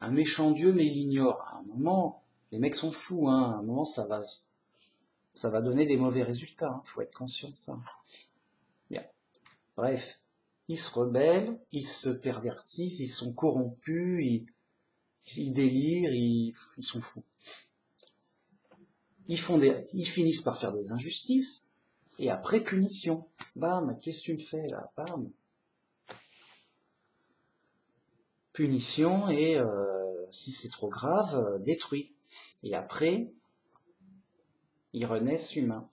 un, méchant Dieu, mais ils l'ignorent. À un moment, les mecs sont fous, hein. à un moment, ça va, donner des mauvais résultats. Il hein. faut être conscient de ça. Bien. Bref, ils se rebellent, ils se pervertissent, ils sont corrompus, ils, ils délirent, ils, sont fous. Ils, finissent par faire des injustices, et après punition. Bam, qu'est-ce que tu me fais là? Bam. Punition et euh, si c'est trop grave, euh, détruit. Et après, ils renaissent humains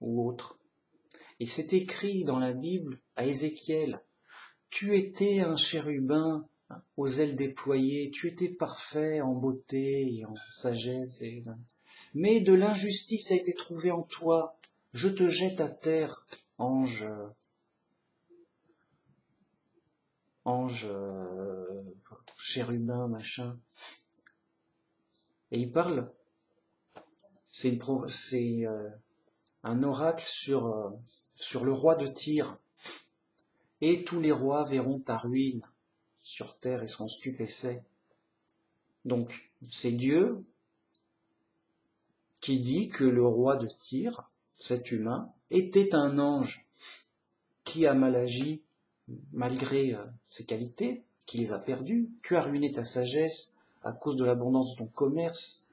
ou autres. Et c'est écrit dans la Bible à Ézéchiel, tu étais un chérubin aux ailes déployées, tu étais parfait en beauté et en sagesse, mais de l'injustice a été trouvée en toi, je te jette à terre, ange, ange, chérubin, machin. Et il parle, c'est euh, un oracle sur, euh, sur le roi de Tyr. Et tous les rois verront ta ruine sur terre et seront stupéfaits. Donc, c'est Dieu qui dit que le roi de Tyr cet humain, était un ange qui a mal agi malgré euh, ses qualités, qui les a perdues. Tu as ruiné ta sagesse à cause de l'abondance de ton commerce.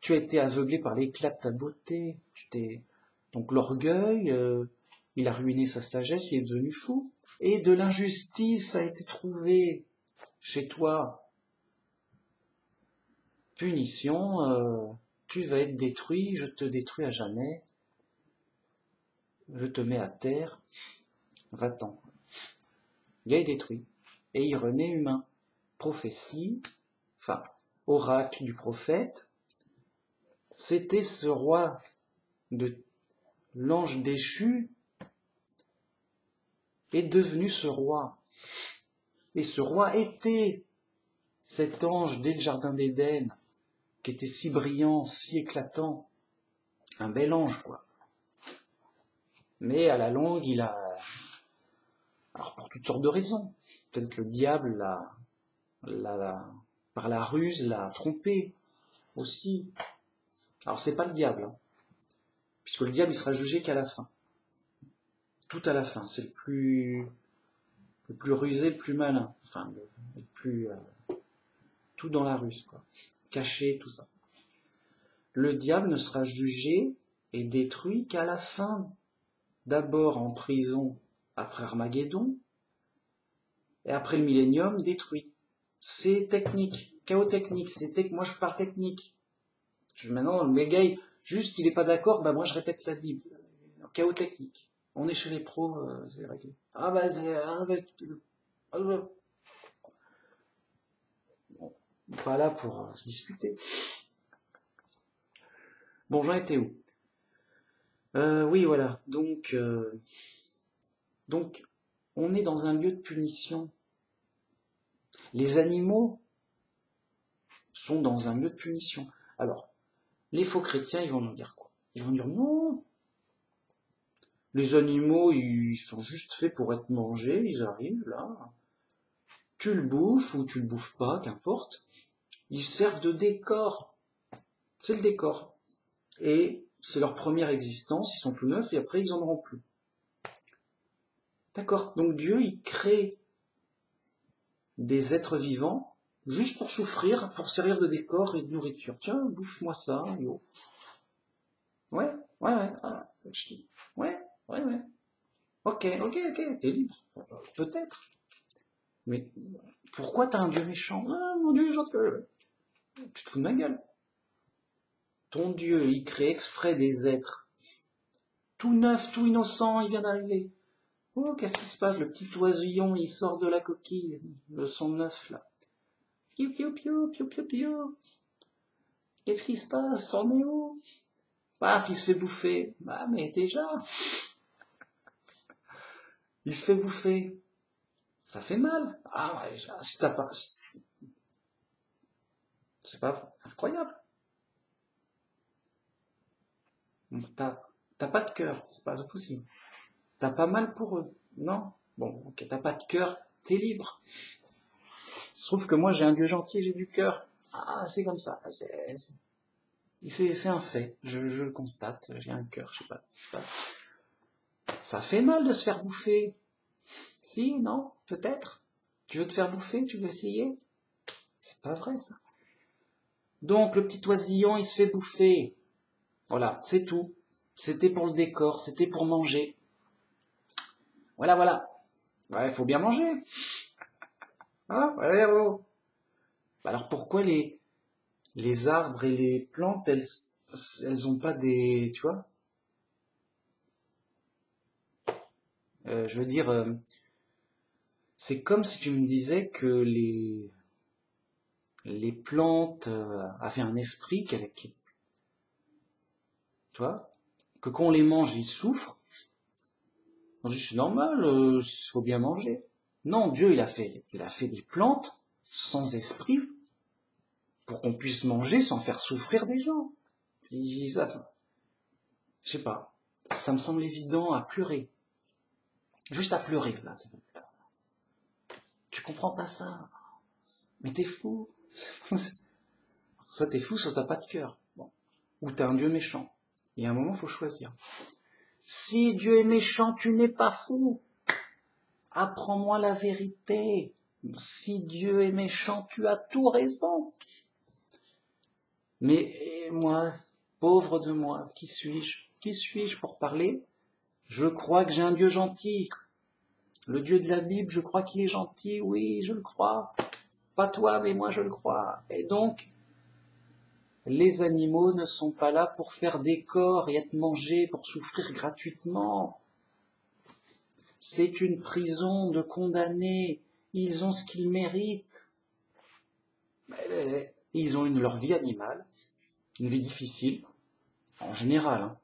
Tu as été aveuglé par l'éclat de ta beauté. Tu t'es donc l'orgueil, euh, il a ruiné sa sagesse, il est devenu fou. Et de l'injustice a été trouvée chez toi. Punition, euh, tu vas être détruit, je te détruis à jamais je te mets à terre, va-t'en. Il détruit, et il renaît humain. Prophétie, enfin, oracle du prophète, c'était ce roi de l'ange déchu est devenu ce roi. Et ce roi était cet ange dès le jardin d'Éden, qui était si brillant, si éclatant. Un bel ange, quoi. Mais à la longue, il a... Alors pour toutes sortes de raisons. Peut-être le diable l'a, l'a, par la ruse l'a trompé aussi. Alors c'est pas le diable, hein. puisque le diable il sera jugé qu'à la fin. Tout à la fin, c'est le plus le plus rusé, le plus malin, enfin le, plus euh, tout dans la ruse, quoi. Caché, tout ça. Le diable ne sera jugé et détruit qu'à la fin d'abord en prison après Armageddon, et après le millénium détruit. C'est technique, chaos technique, c'est moi je parle technique. maintenant, le gars, juste il est pas d'accord, bah moi je répète la Bible. Chaos technique. On est chez les pros, euh, c'est réglé. Ah bah, ah, bah ah, bah. bon, pas là pour euh, se disputer. Bon, j'en étais où? Euh, oui, voilà. Donc, donc, on est dans un lieu de punition. Les animaux sont dans un lieu de punition. Alors, les faux chrétiens, ils vont nous dire quoi? Ils vont dire non. Les animaux, ils sont juste faits pour être mangés, ils arrivent là. Tu le bouffes ou tu le bouffes pas, qu'importe. Ils servent de décor. C'est le décor. Et c'est leur première existence, ils sont tout neufs et après ils en auront plus. D'accord Donc Dieu, il crée des êtres vivants juste pour souffrir, pour servir de décor et de nourriture. Tiens, bouffe-moi ça, yo. Ouais, ouais, ouais. Ouais, ouais, ouais. Ok, ok, ok, t'es libre. Peut-être. Mais pourquoi t'as un Dieu méchant? Ah, mon Dieu, gentil. Tu te fous de ma gueule. Ton Dieu, il crée exprès des êtres. Tout neuf, tout innocent, il vient d'arriver. Oh, qu'est-ce qui se passe? Le petit oisillon, il sort de la coquille de son neuf, là. Piou, piou, piou, piou, piou, piou. Qu'est-ce qui se passe? On est où Paf, il se fait bouffer. Bah, mais déjà. Il se fait bouffer. Ça fait mal. Ah, ouais, si t'as pas... C'est pas incroyable. T'as pas de cœur, c'est pas possible. T'as pas mal pour eux, non? Bon, ok, t'as pas de cœur t'es libre. Se trouve que moi j'ai un Dieu gentil, j'ai du cœur. Ah, c'est comme ça. C'est un fait. Je, je, le constate. J'ai un cœur, je sais pas. Ça fait mal de se faire bouffer. Si, non, peut-être. Tu veux te faire bouffer Tu veux essayer? C'est pas vrai ça. Donc le petit oisillon, il se fait bouffer. Voilà, c'est tout. C'était pour le décor, c'était pour manger. Voilà, voilà. Ouais, faut bien manger. Hein ouais, oh. Alors pourquoi les, les arbres et les plantes, elles, elles ont pas des, tu vois? Euh, Je veux dire, euh, c'est comme si tu me disais que les, les plantes euh, avaient un esprit, qu'elles, tu vois, que quand on les mange, ils souffrent. C'est normal, il faut bien manger. Non, Dieu, il a fait, il a fait des plantes sans esprit pour qu'on puisse manger sans faire souffrir des gens. Je sais pas, ça me semble évident à pleurer. Juste à pleurer, là. Tu comprends pas ça. Mais t'es fou. soit t'es fou, soit t'as pas de cœur. Ou t'es un dieu méchant. Et à un moment, faut choisir. Si Dieu est méchant, tu n'es pas fou. Apprends-moi la vérité. Si Dieu est méchant, tu as tout raison. Mais moi, pauvre de moi, qui suis-je? Qui suis-je pour parler? Je crois que j'ai un Dieu gentil. Le Dieu de la Bible, je crois qu'il est gentil, oui, je le crois. Pas toi, mais moi je le crois. Et donc, les animaux ne sont pas là pour faire des corps et être mangés, pour souffrir gratuitement. C'est une prison de condamnés. Ils ont ce qu'ils méritent. Ils ont une, leur vie animale, une vie difficile, en général, hein.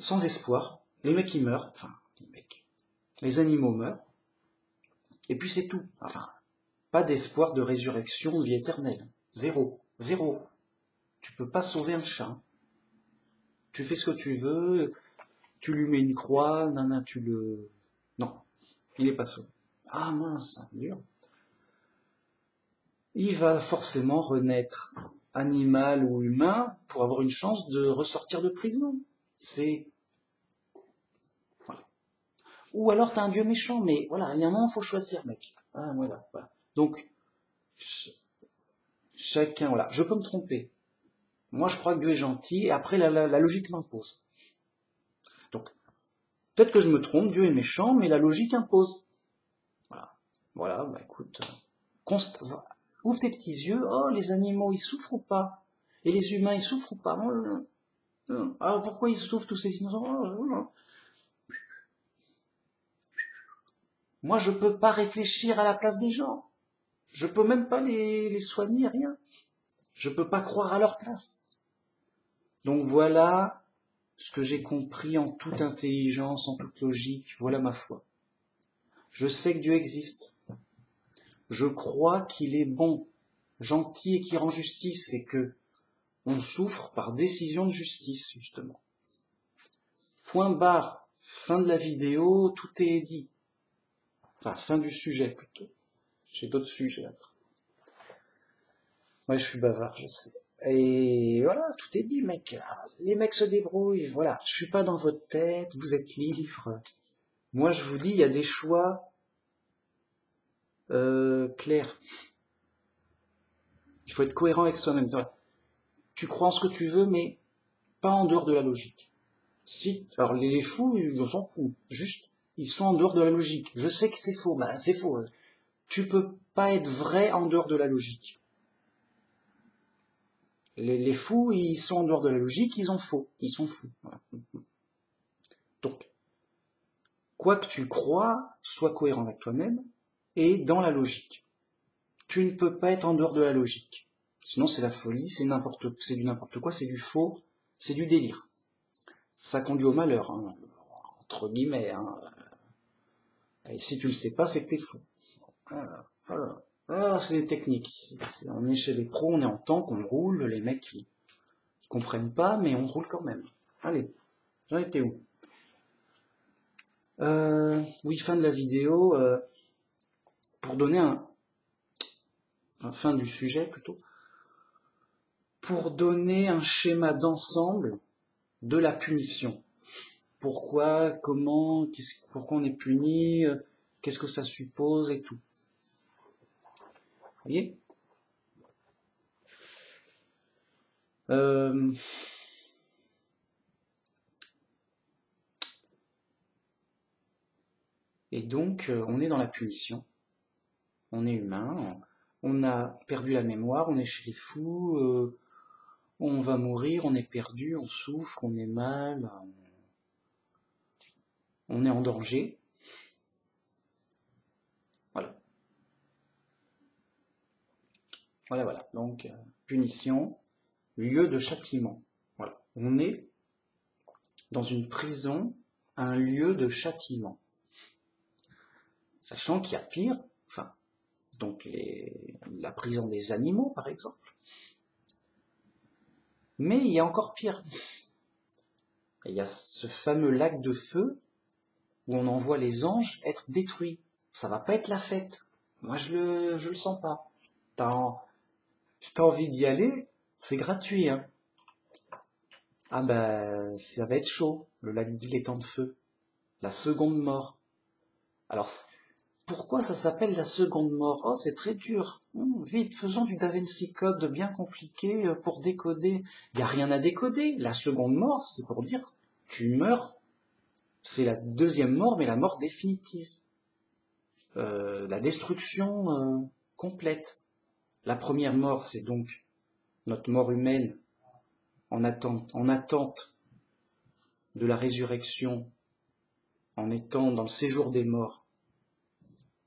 Sans espoir, les mecs ils meurent, enfin, les mecs, les animaux meurent, et puis c'est tout. Enfin, pas d'espoir de résurrection, vie éternelle. Zéro. Zéro. Tu peux pas sauver un chat. Tu fais ce que tu veux, tu lui mets une croix, nana, tu le... Non, il n'est pas sauvé. Ah mince, dur. Il va forcément renaître animal ou humain pour avoir une chance de ressortir de prison. C'est ou alors t'as un dieu méchant, mais voilà, il y a un moment, faut choisir, mec. Ah, voilà, voilà. Donc, chacun, voilà, je peux me tromper. Moi, je crois que Dieu est gentil, et après, la, logique m'impose. Donc, peut-être que je me trompe, Dieu est méchant, mais la logique impose. Voilà. Voilà, bah écoute, const... ouvre tes petits yeux, oh, les animaux, ils souffrent ou pas? Et les humains, ils souffrent ou pas? Alors, pourquoi ils souffrent tous ces innocents Moi, je peux pas réfléchir à la place des gens. Je peux même pas les, les soigner, rien. Je peux pas croire à leur place. Donc voilà ce que j'ai compris en toute intelligence, en toute logique. Voilà ma foi. Je sais que Dieu existe. Je crois qu'il est bon, gentil et qui rend justice et que on souffre par décision de justice, justement. Point barre, fin de la vidéo, tout est dit. Enfin, fin du sujet plutôt. J'ai d'autres sujets après. Ouais, je suis bavard, je sais. Et voilà, tout est dit, mec. Les mecs se débrouillent. Voilà, je suis pas dans votre tête, vous êtes libre. Moi, je vous dis, il y a des choix euh, clairs. Il faut être cohérent avec soi-même. Tu crois en ce que tu veux, mais pas en dehors de la logique. Si, alors les, fous, j'en s'en fous. Juste, ils sont en dehors de la logique. Je sais que c'est faux, bah c'est faux. Tu peux pas être vrai en dehors de la logique. Les, fous, ils sont en dehors de la logique, ils ont faux, ils sont fous. Donc, quoi que tu crois, sois cohérent avec toi-même et dans la logique. Tu ne peux pas être en dehors de la logique. Sinon, c'est la folie, c'est n'importe, c'est du n'importe quoi, c'est du faux, c'est du délire. Ça conduit au malheur, hein, entre guillemets. Hein. Et si tu le sais pas, c'est que t'es fou. Ah, ah, c'est des techniques on est chez les pros, on est en temps qu'on roule, les mecs qui, comprennent pas, mais on roule quand même. Allez, j'en étais où? Euh, oui, fin de la vidéo. euh, pour donner un... Enfin, fin du sujet plutôt. Pour donner un schéma d'ensemble de la punition. Pourquoi, comment, pourquoi on est puni, euh, qu'est-ce que ça suppose et tout. Vous voyez? Euh, Et donc, euh, on est dans la punition. On est humain, on a perdu la mémoire, on est chez les fous, on va mourir, on est perdu, on souffre, on est mal, on, est en danger. Voilà. Voilà, voilà. Donc, euh, punition, lieu de châtiment. Voilà. On est dans une prison, un lieu de châtiment. Sachant qu'il y a pire, enfin, donc la prison des animaux, par exemple. Mais il y a encore pire. Il y a ce fameux lac de feu où on envoie les anges être détruits. Ça va pas être la fête. Moi, je le, le sens pas. T'as envie d'y aller, c'est gratuit, hein. Ah ben, ça va être chaud, le lac de l'étang de feu. La seconde mort. Alors, pourquoi ça s'appelle la seconde mort? Oh, c'est très dur. Hum, vite, faisons du Da Code bien compliqué euh, pour décoder. Il n'y a rien à décoder. La seconde mort, c'est pour dire tu meurs. C'est la deuxième mort, mais la mort définitive. Euh, la destruction euh, complète. La première mort, c'est donc notre mort humaine en attente, en attente de la résurrection, en étant dans le séjour des morts.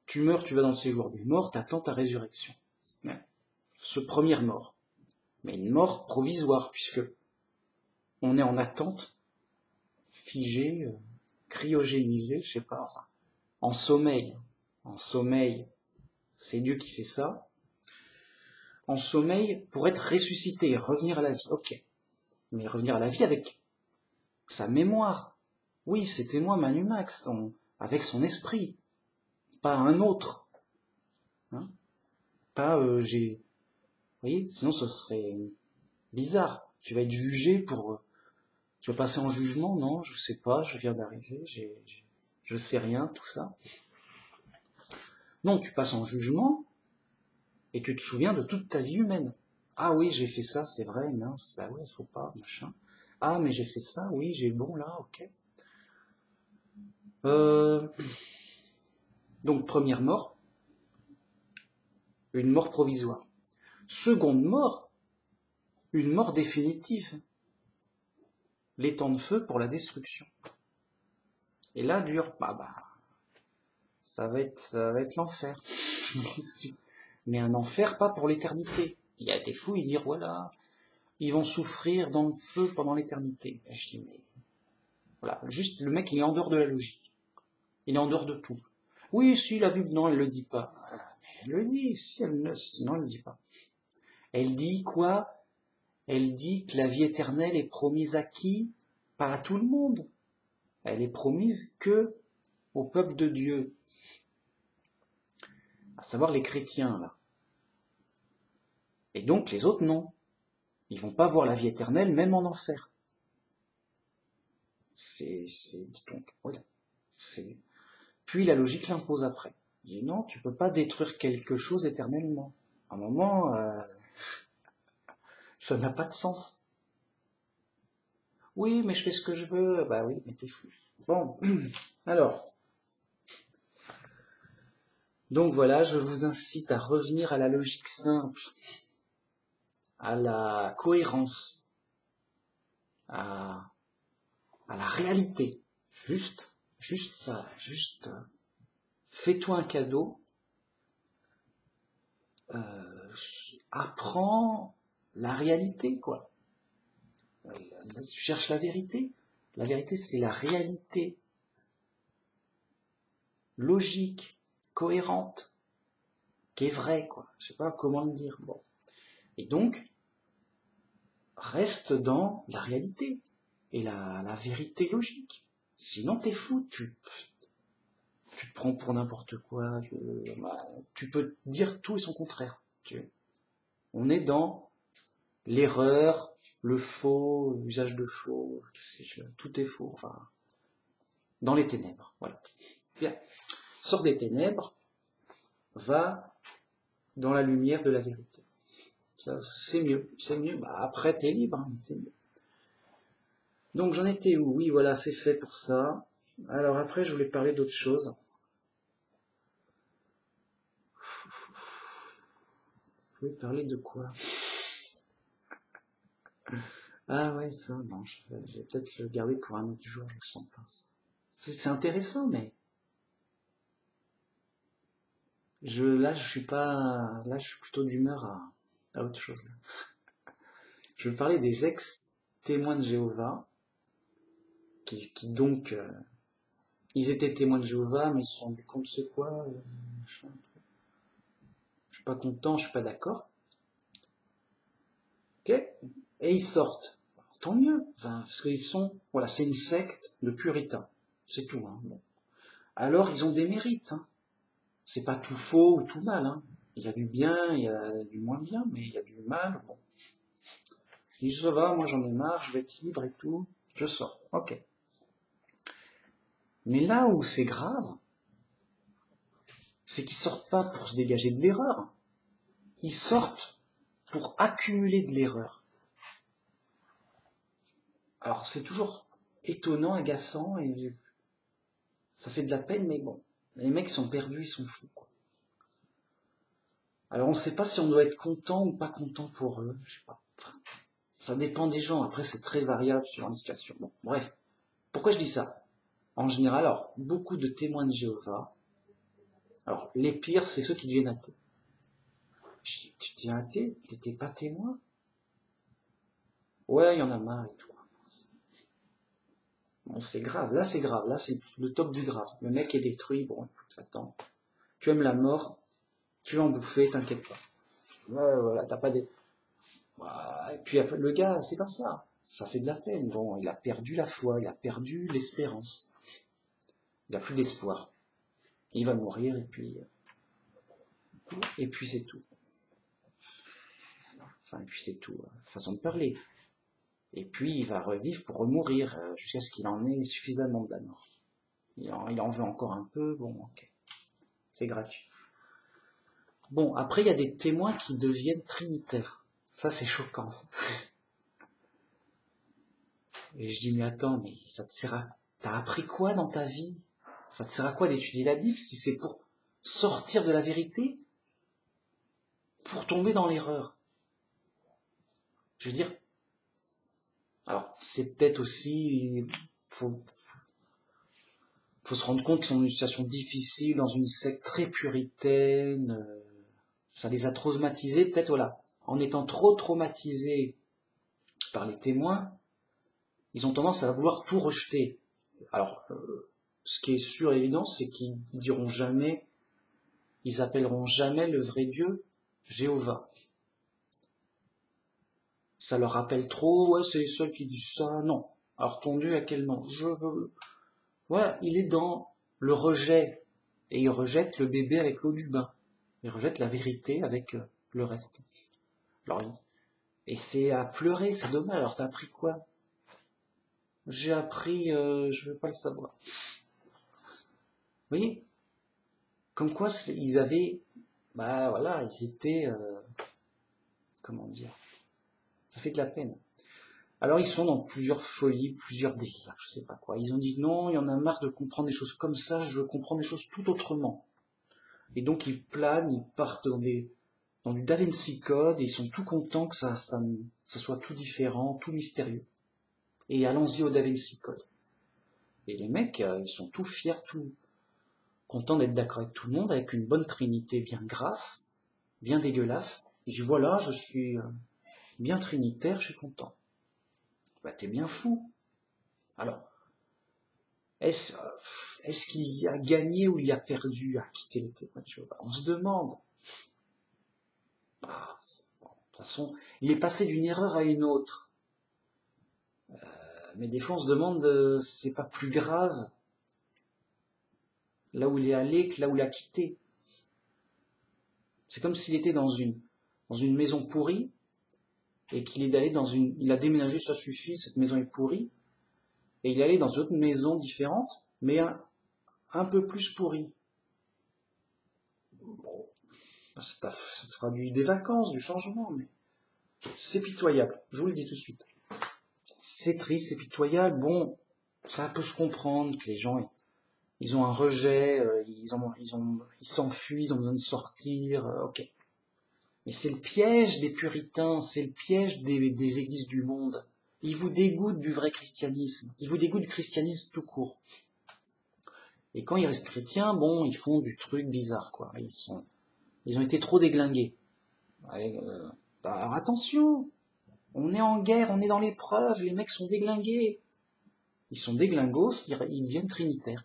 Tu meurs, tu vas dans le séjour des morts, t'attends ta résurrection. Ce première mort. Mais une mort provisoire, puisque on est en attente, figé, euh, cryogénisé, je sais pas, enfin, en sommeil. En sommeil, c'est Dieu qui fait ça. En sommeil pour être ressuscité, revenir à la vie. Ok. Mais revenir à la vie avec sa mémoire. Oui, c'était moi, Manu Max, son- avec son esprit. Pas un autre. Hein? Pas euh, j'ai. Vous voyez, sinon ce serait bizarre. Tu vas être jugé pour. euh, Tu vas passer en jugement Non, je sais pas, je viens d'arriver, j'ai, je sais rien, tout ça. Non, tu passes en jugement et tu te souviens de toute ta vie humaine. Ah oui, j'ai fait ça, c'est vrai, mince, bah ouais, faut pas, machin. Ah, mais j'ai fait ça, oui, j'ai bon là, ok. Euh, Donc, première mort, une mort provisoire. Seconde mort, une mort définitive. L'étang de feu pour la destruction. Et là, dur, bah, bah, ça va être, ça va être l'enfer. Mais un enfer pas pour l'éternité. Il y a des fous, ils disent, voilà, ils vont souffrir dans le feu pendant l'éternité. Je dis, mais, voilà, juste, le mec, il est en dehors de la logique. Il est en dehors de tout. Oui, si, la Bible, non, elle le dit pas. Elle le dit, si, elle ne, sinon, elle le dit pas. Elle dit quoi? Elle dit que la vie éternelle est promise à qui? Pas à tout le monde. Elle est promise que au peuple de Dieu. À savoir les chrétiens, là. Et donc, les autres, non. Ils vont pas voir la vie éternelle, même en enfer. C'est, c'est, donc, voilà. C'est, puis la logique l'impose après. Non, tu peux pas détruire quelque chose éternellement. À un moment, euh, ça n'a pas de sens. Oui, mais je fais ce que je veux. Bah oui, mais t'es fou. Bon, alors. Donc voilà, je vous incite à revenir à la logique simple, à la cohérence, à la réalité. Juste, juste ça, juste euh, fais-toi un cadeau, euh, apprends la réalité, quoi. Euh, tu cherches la vérité. La vérité, c'est la réalité logique, cohérente, qui est vraie, quoi. Je sais pas comment le dire. Bon. Et donc, reste dans la réalité et la, la vérité logique. Sinon, t'es fou. Tu, te prends pour n'importe quoi, bah, tu peux dire tout et son contraire. on est dans l'erreur, le faux, l'usage de faux, tout est faux, enfin, dans les ténèbres, voilà. Bien, sors des ténèbres, va dans la lumière de la vérité. c'est mieux, c'est mieux. Bah, après, t'es libre, hein, c'est mieux. Donc j'en étais où? Oui, voilà, c'est fait pour ça. Alors après, je voulais parler d'autre chose. Je voulais parler de quoi? Ah ouais, ça, non, je, vais peut-être le garder pour un autre jour, je le sens pas. C'est intéressant, mais je, là, je suis pas, là, je suis plutôt d'humeur à, à autre chose. Je veux parler des ex-témoins de Jéhovah, qui, donc, euh, ils étaient témoins de Jéhovah, mais ils se sont rendus compte, c'est quoi, euh, je suis pas content, je suis pas d'accord. Ok Et ils sortent. tant mieux, parce qu'ils sont, voilà, c'est une secte de puritains. C'est tout. Hein, bon. Alors, ils ont des mérites. Hein c'est pas tout faux ou tout mal. Hein. Il y a du bien, il y a du moins bien, mais il y a du mal. Bon. Il ça va, moi j'en ai marre, je vais être libre et tout, je sors. Ok. Mais là où c'est grave, c'est qu'ils sortent pas pour se dégager de l'erreur. Ils sortent pour accumuler de l'erreur. Alors c'est toujours étonnant, agaçant et ça fait de la peine, mais bon. Les mecs sont perdus, ils sont fous. Quoi. Alors on ne sait pas si on doit être content ou pas content pour eux, je sais pas. ça dépend des gens. Après c'est très variable sur les situations. Bon, bref. Pourquoi je dis ça? En général, alors beaucoup de témoins de Jéhovah. Alors les pires, c'est ceux qui deviennent athées. tu deviens athée T'étais pas témoin? Ouais, il y en a marre et tout. C'est grave. Là, c'est grave. Là, c'est le top du grave. Le mec est détruit. Bon, écoute, attends. Tu aimes la mort? Tu vas en bouffer, t'inquiète pas. Ouais, voilà, t'as pas des... Et puis le gars, c'est comme ça. Ça fait de la peine. Bon, il a perdu la foi, il a perdu l'espérance. Il a plus d'espoir. Il va mourir et puis... Et puis c'est tout. Enfin, et puis c'est tout. Hein. Façon de parler. Et puis il va revivre pour remourir euh, jusqu'à ce qu'il en ait suffisamment de la mort. Il en, veut encore un peu, bon, ok. C'est gratuit. Bon, après il y a des témoins qui deviennent trinitaires. Ça c'est choquant. Ça. Et je dis, mais attends, mais ça te sert à... T'as appris quoi dans ta vie? Ça te sert à quoi d'étudier la Bible si c'est pour sortir de la vérité Pour tomber dans l'erreur? Je veux dire, alors, c'est peut-être aussi, faut, faut, se rendre compte qu'ils sont dans une situation difficile, dans une secte très puritaine, euh, ça les a traumatisés, peut-être voilà, en étant trop traumatisés par les témoins, ils ont tendance à vouloir tout rejeter. Alors, euh, ce qui est sûr et évident, c'est qu'ils diront jamais, ils appelleront jamais le vrai Dieu Jéhovah ça leur rappelle trop, ouais, c'est les seuls qui disent ça, non. Alors ton Dieu à quel nom? Je veux. Ouais, il est dans le rejet. Et il rejette le bébé avec l'eau du bain. Il rejette la vérité avec euh, le reste. Alors, et c'est à pleurer, c'est dommage. Alors t'as appris quoi? J'ai appris, euh, je veux pas le savoir. Vous voyez? Comme quoi ils avaient, bah voilà, ils étaient, euh, comment dire? Ça fait de la peine. Alors ils sont dans plusieurs folies, plusieurs délires, je sais pas quoi. Ils ont dit non, il y en a marre de comprendre des choses comme ça, je veux comprendre des choses tout autrement. Et donc ils planent, ils partent dans, des, dans du Da Vinci Code et ils sont tout contents que ça, ça, ça soit tout différent, tout mystérieux. Et allons-y au Da Vinci Code. Et les mecs, euh, ils sont tout fiers, tout contents d'être d'accord avec tout le monde, avec une bonne trinité bien grasse, bien dégueulasse. Je dis voilà, je suis euh, bien trinitaire, je suis content. Bah, t'es bien fou. Alors, est-ce est qu'il a gagné ou il a perdu à quitter les témoins Jéhovah On se demande. Ah, de toute façon, il est passé d'une erreur à une autre. Euh, mais des fois, on se demande, euh, c'est pas plus grave là où il est allé là où il a quitté. C'est comme s'il était dans une, maison pourrie et qu'il est allé dans une, il a déménagé, ça suffit, cette maison est pourrie, et il est allé dans une autre maison différente, mais un, un peu plus pourrie. Bon, ça, te fera du, des vacances, du changement, mais c'est pitoyable, je vous le dis tout de suite. C'est triste, c'est pitoyable, bon, ça peut se comprendre que les gens, ils ont un rejet, euh, ils ont, ils ont, ils s'enfuient, ils ont besoin de sortir, euh, ok. Mais c'est le piège des puritains, c'est le piège des, églises du monde. Ils vous dégoûtent du vrai christianisme, ils vous dégoûtent du christianisme tout court. Et quand ils restent chrétiens, bon, ils font du truc bizarre, quoi. Ils sont, ils ont été trop déglingués. Euh, alors attention, on est en guerre, on est dans l'épreuve, les mecs sont déglingués. Ils sont déglingos, ils deviennent trinitaires.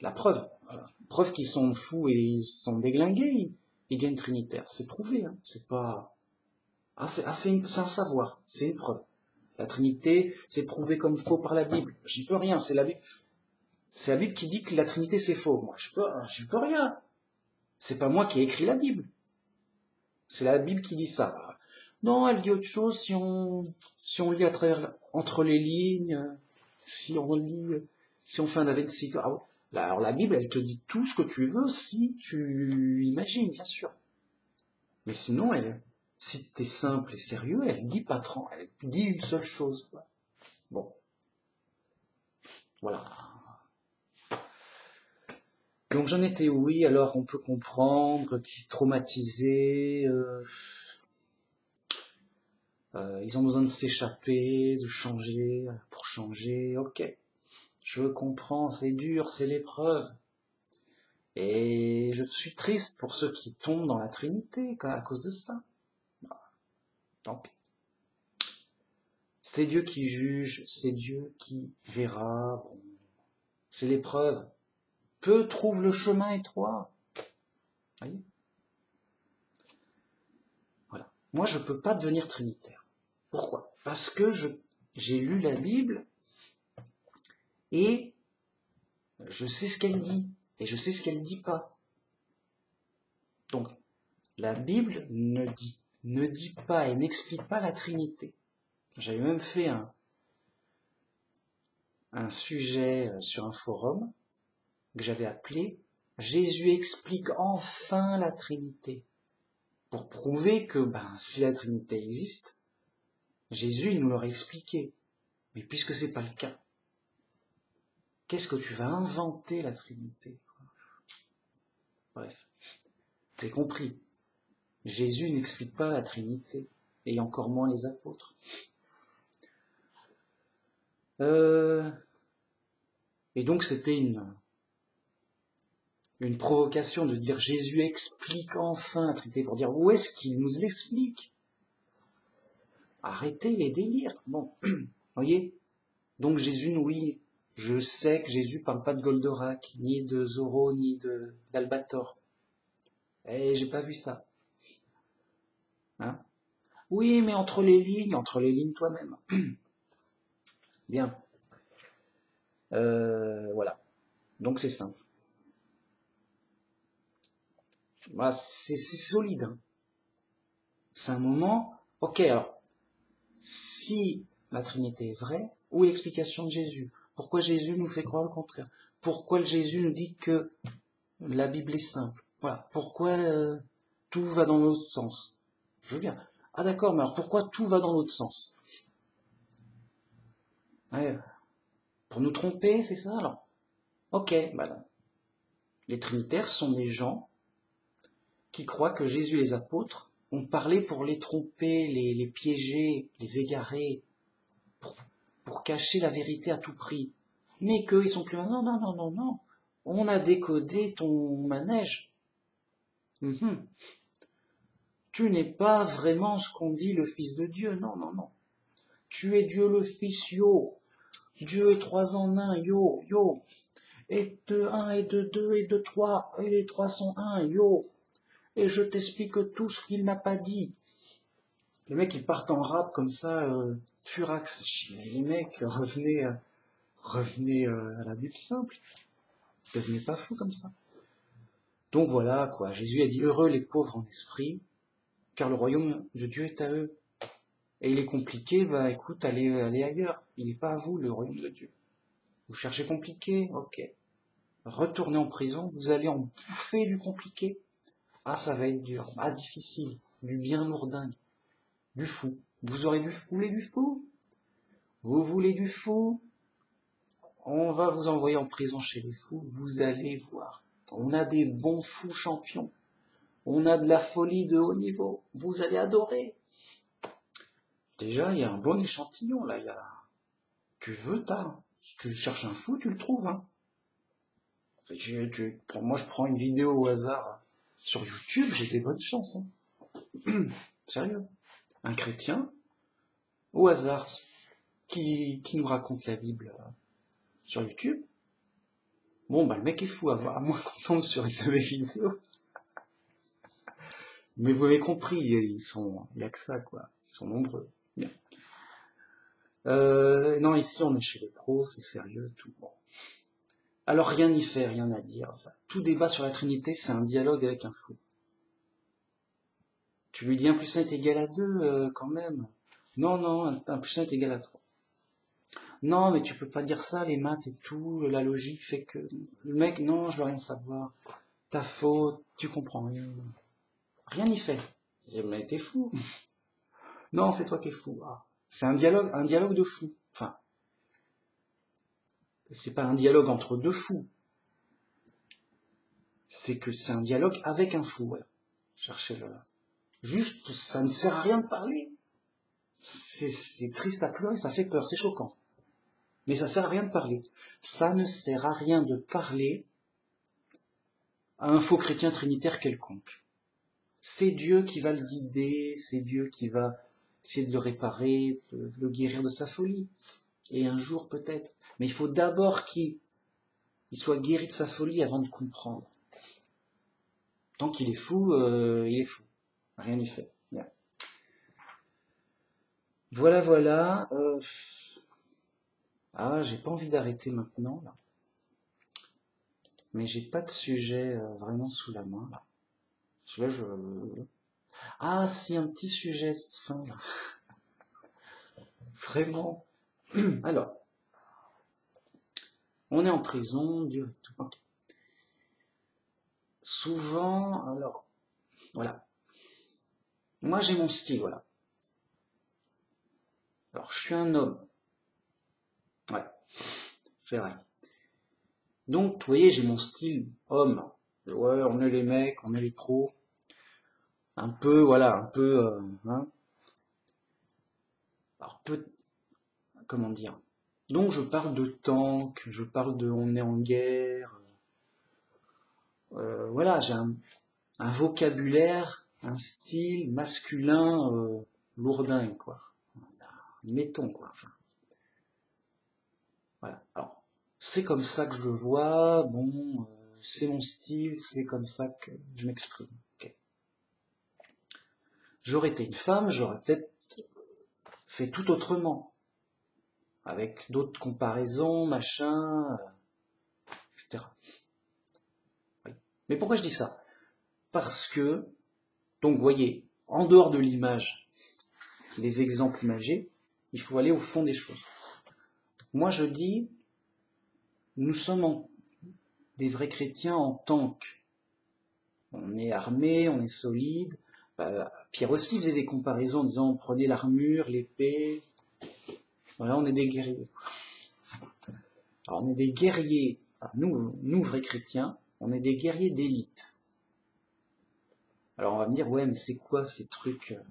La preuve, voilà. preuve qu'ils sont fous et ils sont déglingués, ils deviennent trinitaires. C'est prouvé, hein. c'est pas... Ah, c'est ah, un savoir, c'est une preuve. La Trinité, c'est prouvé comme faux par la Bible. J'y peux rien, c'est la Bible. C'est la Bible qui dit que la Trinité c'est faux. Moi, je peux, je peux rien. C'est pas moi qui ai écrit la Bible. C'est la Bible qui dit ça. Non, elle dit autre chose si on, si on lit à travers, entre les lignes, si on lit, si on fait un Avency. Ah alors la Bible, elle te dit tout ce que tu veux si tu imagines, bien sûr. Mais sinon, elle, si tu es simple et sérieux, elle dit pas trop, elle dit une seule chose. Bon. Voilà. Donc j'en étais oui, alors on peut comprendre qu'ils traumatisés, euh, euh, ils ont besoin de s'échapper, de changer, pour changer, ok. Je comprends, c'est dur, c'est l'épreuve. Et je suis triste pour ceux qui tombent dans la Trinité à cause de ça. Tant pis. C'est Dieu qui juge, c'est Dieu qui verra. c'est l'épreuve. Peu trouvent le chemin étroit. Voyez? Voilà. Moi, je ne peux pas devenir trinitaire. Pourquoi? Parce que j'ai lu la Bible et je sais ce qu'elle dit et je sais ce qu'elle dit pas. Donc, la Bible ne dit ne dit pas et n'explique pas la Trinité. J'avais même fait un, sujet euh, sur un forum que j'avais appelé Jésus explique enfin la Trinité. Pour prouver que ben, si la Trinité existe, Jésus nous l'aurait expliqué. Mais puisque c'est pas le cas, qu'est-ce que tu vas inventer la Trinité Bref, j'ai compris. Jésus n'explique pas la Trinité, et encore moins les apôtres. Euh, et donc c'était une, une provocation de dire Jésus explique enfin la Trinité, pour dire où est-ce qu'il nous l'explique? Arrêtez les délires. Bon, voyez? Donc Jésus, oui, je sais que Jésus parle pas de Goldorak, ni de Zorro, ni d'Albator. Eh, j'ai pas vu ça. Hein? Oui, mais entre les lignes, entre les lignes toi-même. Bien. Euh, voilà. Donc c'est simple. Voilà, c'est solide. Hein. C'est un moment. Ok, alors, si la Trinité est vraie, où l'explication de Jésus? Pourquoi Jésus nous fait croire le contraire? Pourquoi Jésus nous dit que la Bible est simple? Voilà. Pourquoi euh, tout va dans l'autre sens? Je veux bien. Ah d'accord, mais alors pourquoi tout va dans l'autre sens? Pour nous tromper, c'est ça alors? Ok, voilà. Les trinitaires sont des gens qui croient que Jésus les apôtres ont parlé pour les tromper, les, piéger, les égarer, cacher la vérité à tout prix. Mais qu'ils sont plus... Non, non, non, non, non. On a décodé ton manège. Mhm tu n'es pas vraiment ce qu'on dit le Fils de Dieu. Non, non, non. Tu es Dieu le Fils, yo. Dieu trois en un, yo, yo. Et de un, et de deux, et de trois, et les trois sont un, yo. Et je t'explique tout ce qu'il n'a pas dit. Les mecs, ils partent en rap comme ça, euh, furax. Les mecs, revenez, euh, revenez euh, à la Bible simple. Devenez pas fou comme ça. Donc voilà, quoi. Jésus a dit heureux les pauvres en esprit, car le royaume de Dieu est à eux. Et il est compliqué, bah écoute, allez, allez ailleurs. Il n'est pas à vous, le royaume de Dieu. Vous cherchez compliqué, ok. Retournez en prison, vous allez en bouffer du compliqué. Ah, ça va être dur, ah, difficile, du bien lourdingue, du fou. Vous aurez du, voulez du fou? Vous voulez du fou? On va vous envoyer en prison chez les fous, vous allez voir. On a des bons fous champions. On a de la folie de haut niveau. Vous allez adorer. Déjà, il y a un bon échantillon, là. Y a... Tu veux, t'as. Si tu cherches un fou, tu le trouves. Hein. Moi, je prends une vidéo au hasard sur YouTube, j'ai des bonnes chances. Hein. Sérieux. Un chrétien, au hasard, qui, nous raconte la Bible euh, sur YouTube. Bon, bah, le mec est fou, à, moins qu'on tombe sur une mes vidéos. Mais vous avez compris, ils sont, il n'y a que ça, quoi. Ils sont nombreux. Euh, non, ici, on est chez les pros, c'est sérieux, tout. Bon. Alors, rien n'y fait, rien à dire. Tout débat sur la Trinité, c'est un dialogue avec un fou. Tu lui dis un plus 1 est égal à 2, euh, quand même. Non, non, un plus 1 est égal à 3. Non, mais tu peux pas dire ça, les maths et tout, la logique fait que... Le mec, non, je veux rien savoir. Ta faute, tu comprends rien. Rien n'y fait. Mais t'es fou. non, c'est toi qui es fou. Ah. C'est un dialogue, un dialogue de fou. Enfin, c'est pas un dialogue entre deux fous. C'est que c'est un dialogue avec un fou. Ouais. Cherchez le. Juste, ça ne sert à rien de parler. C'est triste à pleurer, ça fait peur, c'est choquant. Mais ça sert à rien de parler. Ça ne sert à rien de parler à un faux chrétien trinitaire quelconque. C'est Dieu qui va le guider, c'est Dieu qui va essayer de le réparer, de le guérir de sa folie. Et un jour peut-être. Mais il faut d'abord qu'il soit guéri de sa folie avant de comprendre. Tant qu'il est fou, euh, il est fou. Rien n'y fait. Voilà, voilà. Euh, ah, j'ai pas envie d'arrêter maintenant, là. Mais j'ai pas de sujet euh, vraiment sous la main, là. Là, je... Ah, si, un petit sujet de fin, là. Vraiment. Alors, on est en prison, Dieu et tout. Souvent, alors, voilà. Moi, j'ai mon style, voilà. Alors, je suis un homme. Ouais, c'est vrai. Donc, vous voyez, j'ai mon style homme. Ouais, on est les mecs, on est les pros. Un peu, voilà, un peu... Euh, hein. Alors, peut, comment dire? Donc je parle de tank, je parle de on est en guerre. Euh, voilà, j'ai un, vocabulaire, un style masculin euh, lourdin, quoi. Mettons, quoi. voilà. Alors, c'est comme ça que je le vois. Bon, euh, c'est mon style, c'est comme ça que je m'exprime. J'aurais été une femme, j'aurais peut-être fait tout autrement avec d'autres comparaisons, machin, euh, etc. Mais pourquoi je dis ça? Parce que, donc vous voyez, en dehors de l'image, des exemples imagés, il faut aller au fond des choses. Moi je dis, nous sommes des vrais chrétiens en tank. On est armé, on est solide. Bah, Pierre aussi faisait des comparaisons en disant prenez l'armure, l'épée, voilà, on est des guerriers. Alors on est des guerriers, nous, nous vrais chrétiens, on est des guerriers d'élite. Alors on va me dire, ouais, mais c'est quoi ces trucs euh,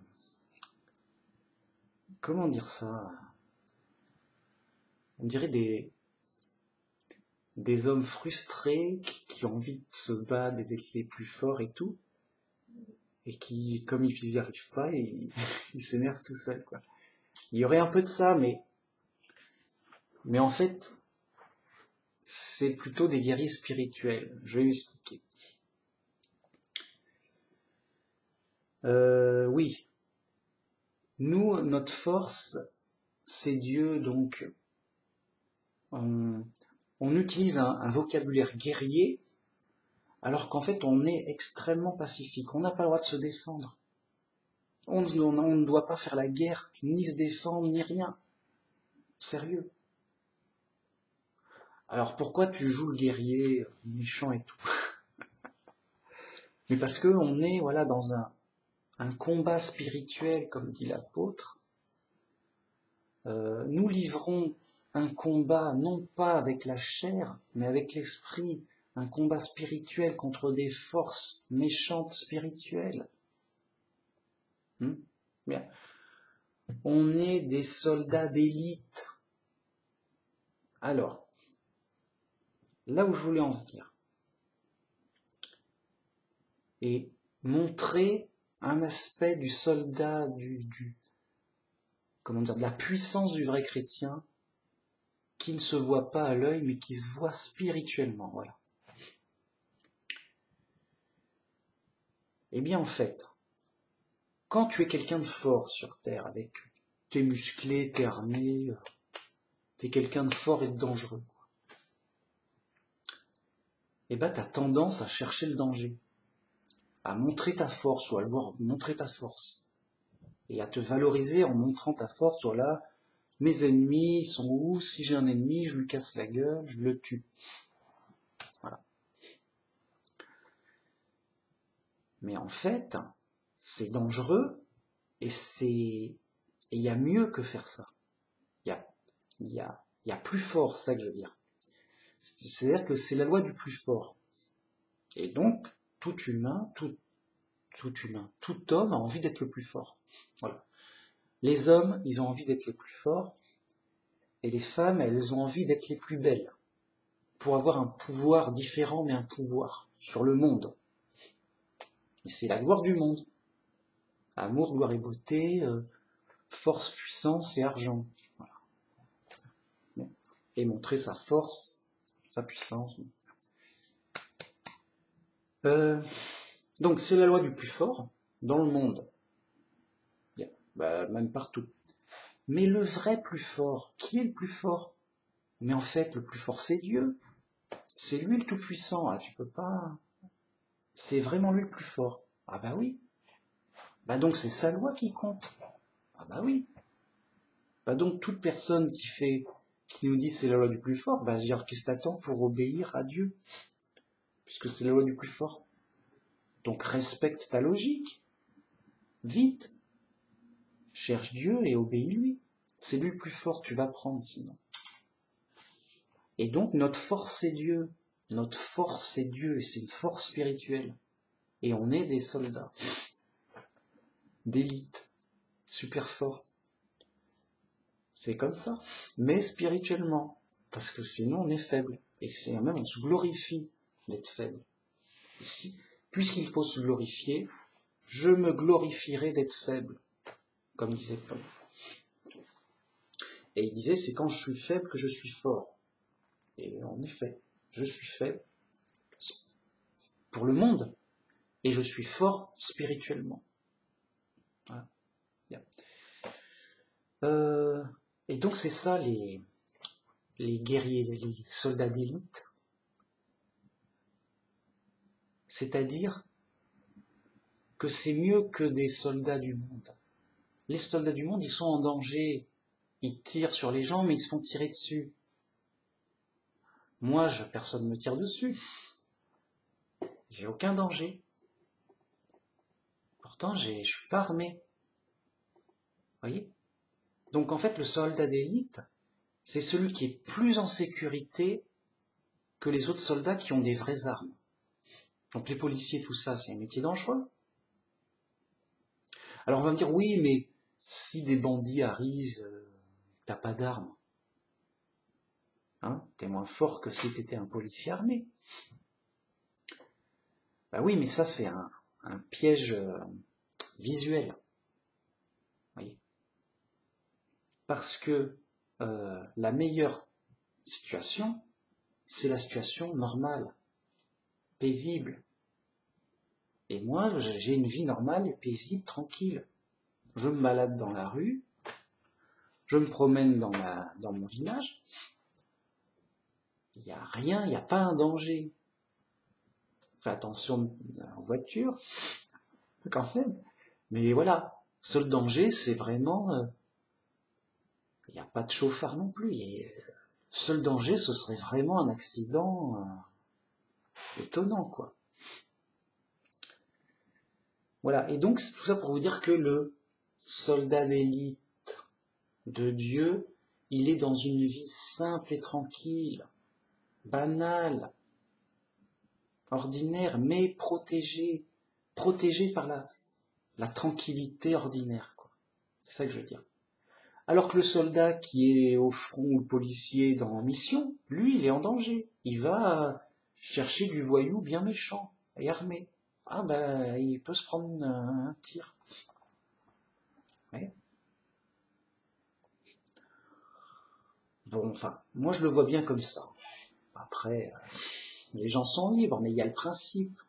Comment dire ça? On dirait des, des hommes frustrés qui, ont envie de se battre et d'être les plus forts et tout, et qui, comme ils n'y arrivent pas, ils s'énervent tout seuls. Il y aurait un peu de ça, mais mais en fait, c'est plutôt des guerriers spirituels. Je vais l'expliquer. Euh, oui. Nous, notre force, c'est Dieu, donc on, utilise un, vocabulaire guerrier alors qu'en fait on est extrêmement pacifique. On n'a pas le droit de se défendre. On, ne doit pas faire la guerre, ni se défendre, ni rien. Sérieux. Alors pourquoi tu joues le guerrier méchant et tout? Mais parce que on est voilà dans un, un combat spirituel, comme dit l'apôtre. Euh, nous livrons un combat non pas avec la chair, mais avec l'esprit, un combat spirituel contre des forces méchantes spirituelles. Hmm? Bien. On est des soldats d'élite. Alors, là où je voulais en venir, et montrer un aspect du soldat, du, du comment dire, de la puissance du vrai chrétien, qui ne se voit pas à l'œil, mais qui se voit spirituellement. Voilà. Eh bien, en fait, quand tu es quelqu'un de fort sur Terre, avec t'es musclé, t'es armé, euh, t'es quelqu'un de fort et de dangereux, eh ben, t'as tendance à chercher le danger, à montrer ta force ou à vouloir montrer ta force, et à te valoriser en montrant ta force, voilà, mes ennemis sont où? Si j'ai un ennemi, je lui casse la gueule, je le tue. Voilà. Mais en fait, c'est dangereux et c'est il y a mieux que faire ça. Il y a, y a, y a plus fort, ça que je veux dire. C'est-à-dire que c'est la loi du plus fort. Et donc, tout humain, tout, homme a envie d'être le plus fort. Voilà. Les hommes, ils ont envie d'être les plus forts, et les femmes, elles ont envie d'être les plus belles, pour avoir un pouvoir différent, mais un pouvoir sur le monde. C'est la gloire du monde. Amour, gloire et beauté, euh, force, puissance et argent. Et montrer sa force, sa puissance. Euh, donc c'est la loi du plus fort dans le monde bah, même partout. Mais le vrai plus fort, qui est le plus fort? Mais en fait, le plus fort, c'est Dieu. C'est lui le tout-puissant. Ah, tu peux pas. C'est vraiment lui le plus fort. Ah bah oui. Bah donc c'est sa loi qui compte. Ah bah oui. Bah donc toute personne qui fait, qui nous dit c'est la loi du plus fort, bah dire qu'est-ce t'attends pour obéir à Dieu? Puisque c'est la loi du plus fort. Donc respecte ta logique. Vite. Cherche Dieu et obéis-lui. C'est lui le plus fort, tu vas prendre sinon. Et donc notre force c'est Dieu. Notre force c'est Dieu, c'est une force spirituelle. Et on est des soldats, d'élite, super forts. C'est comme ça. Mais spirituellement. Parce que sinon on est faible. Et c'est même, on se glorifie d'être faible. Ici, puisqu'il faut se glorifier, je me glorifierai d'être faible comme disait Paul. Et il disait, c'est quand je suis faible que je suis fort. Et en effet, je suis faible pour le monde, et je suis fort spirituellement. Voilà. Euh, et donc c'est ça les, les guerriers, les soldats d'élite. C'est-à-dire que c'est mieux que des soldats du monde les soldats du monde, ils sont en danger. Ils tirent sur les gens, mais ils se font tirer dessus. Moi, je, personne ne me tire dessus. J'ai aucun danger. Pourtant, je suis pas armé. Voyez? Donc en fait, le soldat d'élite, c'est celui qui est plus en sécurité que les autres soldats qui ont des vraies armes. Donc les policiers, tout ça, c'est un métier dangereux. Alors on va me dire, oui, mais si des bandits arrivent, euh, t'as pas d'armes. Hein? T'es moins fort que si t'étais un policier armé. Bah oui, mais ça c'est un, piège euh, visuel. Parce que euh, la meilleure situation, c'est la situation normale, paisible. Et moi, j'ai une vie normale et paisible, tranquille je me balade dans la rue, je me promène dans, mon village, il n'y a rien, il n'y a pas un danger. Fais attention en voiture, quand même. Mais voilà, seul danger, c'est vraiment... euh, Il n'y a pas de chauffard non plus. Et, euh, seul danger, ce serait vraiment un accident euh, étonnant, quoi. Voilà, et donc c'est tout ça pour vous dire que le soldat d'élite de Dieu, il est dans une vie simple et tranquille, banale, ordinaire, mais protégé, protégé par la, tranquillité ordinaire. C'est ça que je veux dire. Alors que le soldat qui est au front ou le policier dans mission, lui, il est en danger. Il va chercher du voyou bien méchant et armé. Ah ben, il peut se prendre un, tir. Ouais. Bon, enfin, moi je le vois bien comme ça. Après, euh, les gens sont libres, mais il y a le principe.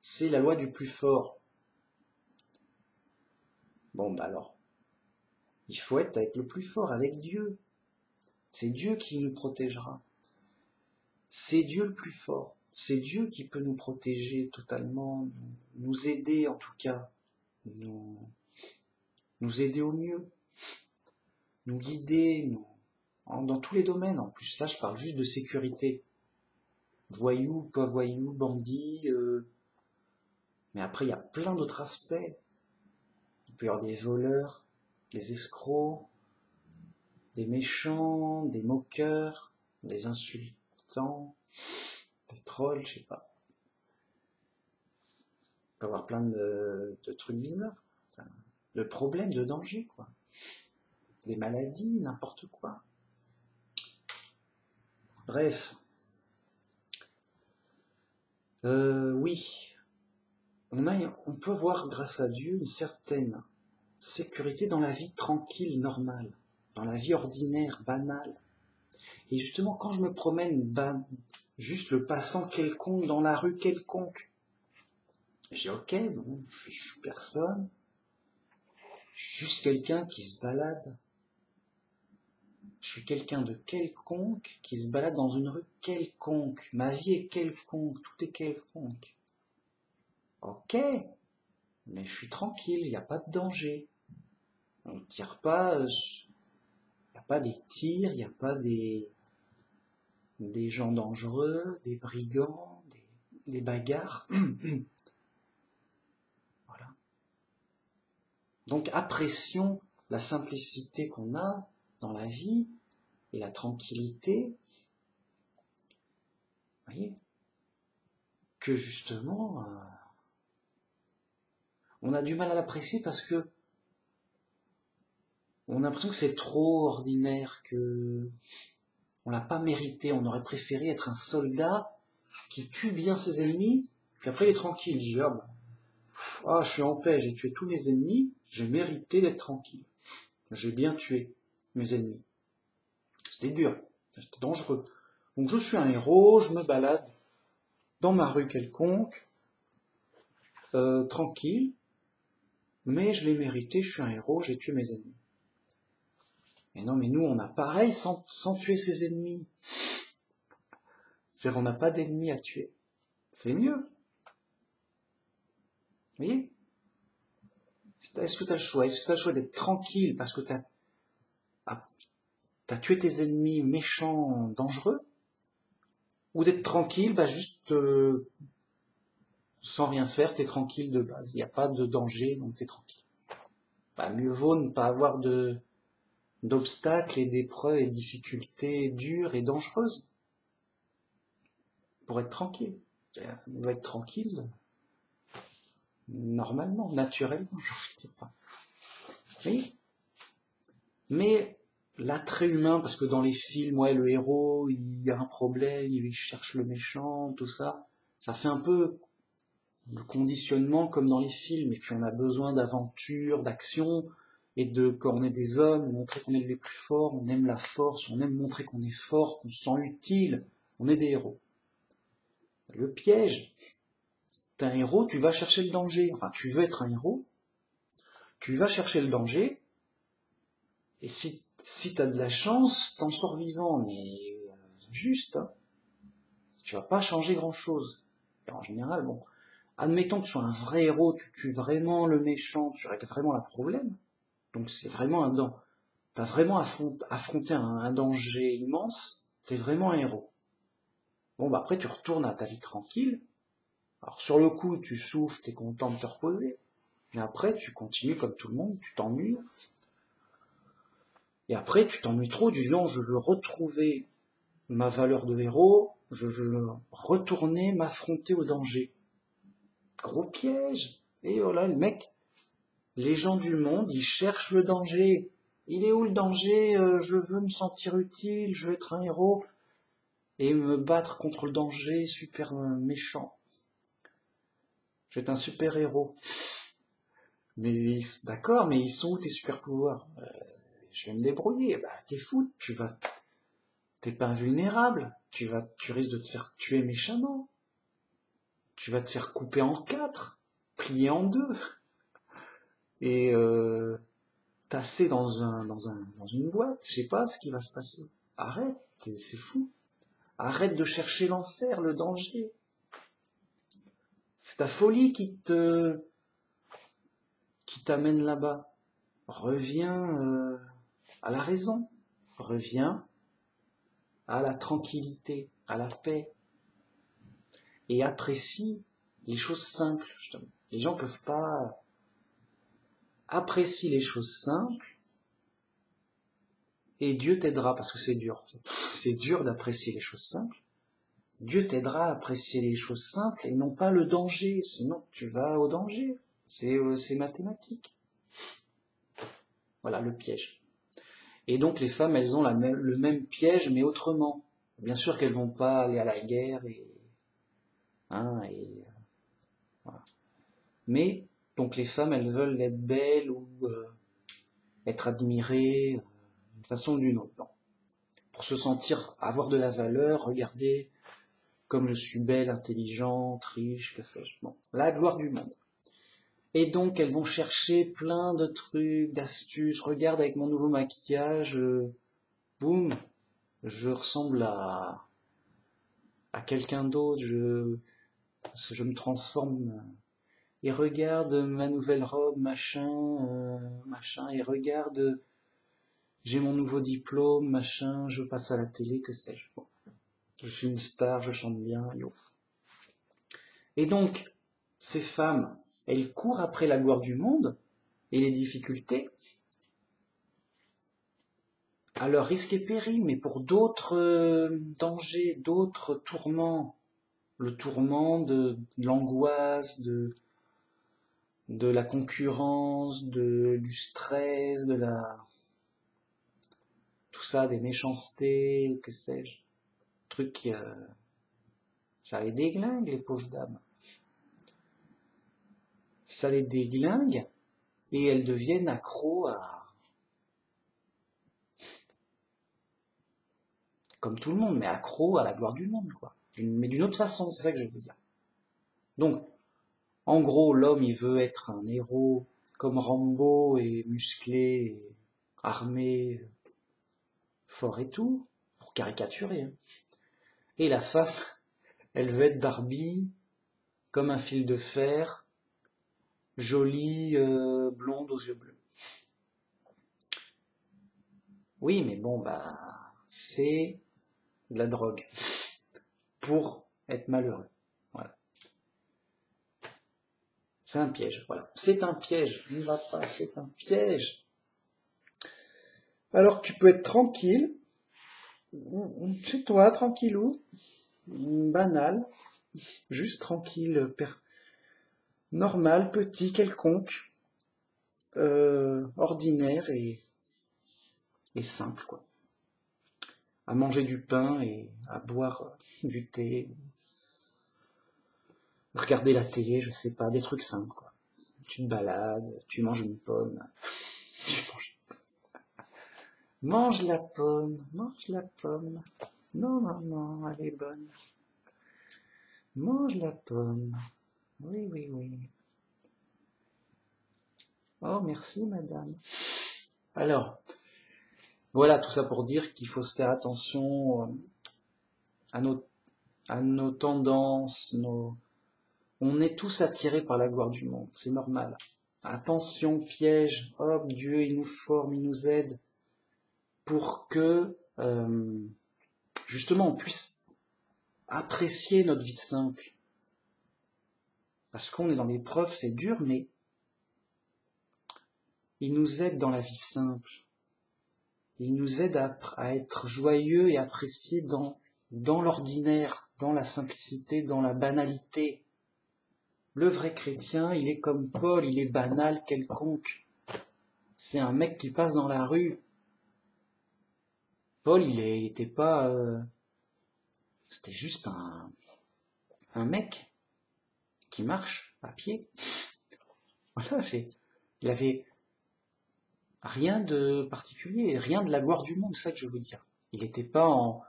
C'est la loi du plus fort. Bon, bah alors, il faut être avec le plus fort, avec Dieu. C'est Dieu qui nous protégera. C'est Dieu le plus fort. C'est Dieu qui peut nous protéger totalement, nous aider en tout cas, nous, nous aider au mieux, nous guider, nous, dans tous les domaines. En plus, là, je parle juste de sécurité. Voyou, pas voyou, bandit. euh, Mais après, il y a plein d'autres aspects. Il peut y avoir des voleurs, des escrocs, des méchants, des moqueurs, des insultants, des trolls, je sais pas. Il peut avoir plein de, trucs bizarres. Le problème de danger, quoi. Des maladies, n'importe quoi. Bref. Euh, oui. On, on peut voir grâce à Dieu une certaine sécurité dans la vie tranquille, normale, dans la vie ordinaire, banale. Et justement, quand je me promène, ban, juste le passant quelconque dans la rue quelconque, j'ai ok, bon, je suis, personne, juste quelqu'un qui se balade. Je suis quelqu'un de quelconque qui se balade dans une rue quelconque. Ma vie est quelconque, tout est quelconque. Ok, mais je suis tranquille, il n'y a pas de danger. On ne tire pas, il n'y a pas des tirs, il n'y a pas des, des gens dangereux, des brigands, des, bagarres. voilà. Donc apprécions la simplicité qu'on a dans la vie et la tranquillité. Vous voyez Que justement, euh, on a du mal à l'apprécier parce que on a l'impression que c'est trop ordinaire, que on l'a pas mérité. On aurait préféré être un soldat qui tue bien ses ennemis, puis après il est tranquille. Il dit ah, ah je suis en paix, j'ai tué tous mes ennemis, j'ai mérité d'être tranquille. J'ai bien tué mes ennemis. C'était dur, c'était dangereux. Donc je suis un héros, je me balade dans ma rue quelconque, euh, tranquille, mais je l'ai mérité, je suis un héros, j'ai tué mes ennemis. Et non, mais nous, on a pareil sans, sans tuer ses ennemis. C'est-à-dire, on n'a pas d'ennemis à tuer. C'est mieux. Vous voyez? Est-ce que tu as le choix? Est-ce que tu as le choix d'être tranquille parce que tu as, as, tué tes ennemis méchants, dangereux? Ou d'être tranquille, bah juste euh, sans rien faire, tu es tranquille de base. Il n'y a pas de danger, donc tu es tranquille. Bah, mieux vaut ne pas avoir de d'obstacles et d'épreuves et difficultés dures et dangereuses pour être tranquille. On va être tranquille normalement, naturellement, je oui. Mais l'attrait humain, parce que dans les films, ouais, le héros, il a un problème, il cherche le méchant, tout ça, ça fait un peu le conditionnement comme dans les films, et puis on a besoin d'aventure, d'action, et de, quand est des hommes, montrer qu'on est les plus forts, on aime la force, on aime montrer qu'on est fort, qu'on se sent utile, on est des héros. Le piège, t'es un héros, tu vas chercher le danger, enfin tu veux être un héros, tu vas chercher le danger, et si, si t'as de la chance, t'en sors vivant, mais juste. Hein. Tu vas pas changer grand-chose. En général, bon, admettons que tu sois un vrai héros, tu tues vraiment le méchant, tu règles vraiment le problème. Donc c'est vraiment un dent. T'as vraiment affronté un, danger immense, t'es vraiment un héros. Bon bah après tu retournes à ta vie tranquille. Alors sur le coup tu souffres, t'es content de te reposer. Mais après tu continues comme tout le monde, tu t'ennuies. Et après tu t'ennuies trop du genre je veux retrouver ma valeur de héros, je veux retourner m'affronter au danger. Gros piège. Et voilà, le mec, les gens du monde, ils cherchent le danger. Il est où le danger euh, Je veux me sentir utile, je veux être un héros et me battre contre le danger super euh, méchant. Je vais être un super héros. Mais d'accord, mais ils sont où tes super pouvoirs? Euh, Je vais me débrouiller. Bah t'es fou, tu vas, t'es pas invulnérable. Tu vas, tu risques de te faire tuer méchamment. Tu vas te faire couper en quatre, plier en deux, et euh, tasser dans un, dans un, dans une boîte. Je sais pas ce qui va se passer. Arrête, c'est fou. Arrête de chercher l'enfer, le danger. C'est ta folie qui te qui t'amène là-bas. Reviens euh, à la raison. Reviens à la tranquillité, à la paix. Et apprécie les choses simples, justement. Les gens peuvent pas apprécier les choses simples et Dieu t'aidera parce que c'est dur. C'est dur d'apprécier les choses simples. Dieu t'aidera à apprécier les choses simples et non pas le danger. Sinon, tu vas au danger. C'est euh, mathématique. Voilà le piège. Et donc les femmes, elles ont le même piège, mais autrement. Bien sûr qu'elles vont pas aller à la guerre et, hein, et euh, voilà. Mais donc les femmes, elles veulent être belles ou euh, être admirées d'une façon ou d'une autre. Pour se sentir avoir de la valeur, regardez comme je suis belle, intelligente, riche, que sais-je. Bon, la gloire du monde. Et donc, elles vont chercher plein de trucs, d'astuces. Regarde avec mon nouveau maquillage, euh, boum, je ressemble à, à quelqu'un d'autre. Je, je me transforme. Et regarde ma nouvelle robe, machin, euh, machin. Et regarde, j'ai mon nouveau diplôme, machin. Je passe à la télé, que sais-je. Je suis une star, je chante bien, yo. Et donc, ces femmes elle court après la gloire du monde et les difficultés, à leur risque et péril, mais pour d'autres euh, dangers, d'autres tourments, le tourment de, l'angoisse, de, de la concurrence, de, du stress, de la... Tout ça, des méchancetés, que sais-je. Truc. Euh, ça les déglingue, les pauvres dames ça les déglingue et elles deviennent accros à... Comme tout le monde, mais accros à la gloire du monde, quoi. Mais d'une autre façon, c'est ça que je veux dire. Donc, en gros, l'homme, il veut être un héros comme Rambo et musclé, armé, fort et tout, pour caricaturer. Hein. Et la femme, elle veut être Barbie, comme un fil de fer, jolie euh, blonde aux yeux bleus. Oui, mais bon, bah, c'est de la drogue pour être malheureux. Voilà. C'est un piège, voilà. C'est un piège. Ne va pas, c'est un piège. Alors tu peux être tranquille, chez toi, tranquillou, banal, juste tranquille, normal, petit, quelconque, euh, ordinaire et, et simple, quoi. À manger du pain et à boire du thé, regarder la télé, je sais pas, des trucs simples, quoi. Tu te balades, tu manges une pomme, tu manges... Mange la pomme, mange la pomme. Non, non, non, elle est bonne. Mange la pomme. Oui, oui, oui. Oh, merci, madame. Alors, voilà tout ça pour dire qu'il faut se faire attention euh, à nos, à nos tendances, nos... on est tous attirés par la gloire du monde, c'est normal. Attention, piège, hop, Dieu, il nous forme, il nous aide pour que, euh, justement, on puisse apprécier notre vie simple. Parce qu'on est dans l'épreuve, c'est dur, mais il nous aide dans la vie simple. Il nous aide à, être joyeux et apprécié dans, dans l'ordinaire, dans la simplicité, dans la banalité. Le vrai chrétien, il est comme Paul, il est banal quelconque. C'est un mec qui passe dans la rue. Paul, il était pas... Euh, c'était juste un, un mec qui marche à pied. Voilà, c'est... Il avait Rien de particulier, rien de la gloire du monde, ça que je veux dire. Il n'était pas en,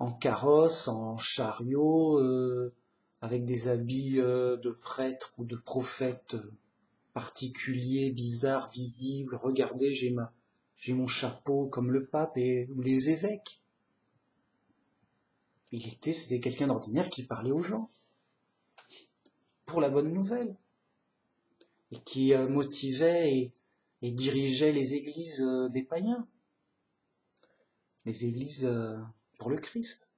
en, carrosse, en chariot, euh, avec des habits euh, de prêtre ou de prophète euh, particuliers, bizarres, visibles. Regardez, j'ai ma, j'ai mon chapeau comme le pape et ou les évêques. Il était, c'était quelqu'un d'ordinaire qui parlait aux gens pour la bonne nouvelle et qui motivait et, et dirigeait les églises euh, des païens, les églises euh, pour le Christ.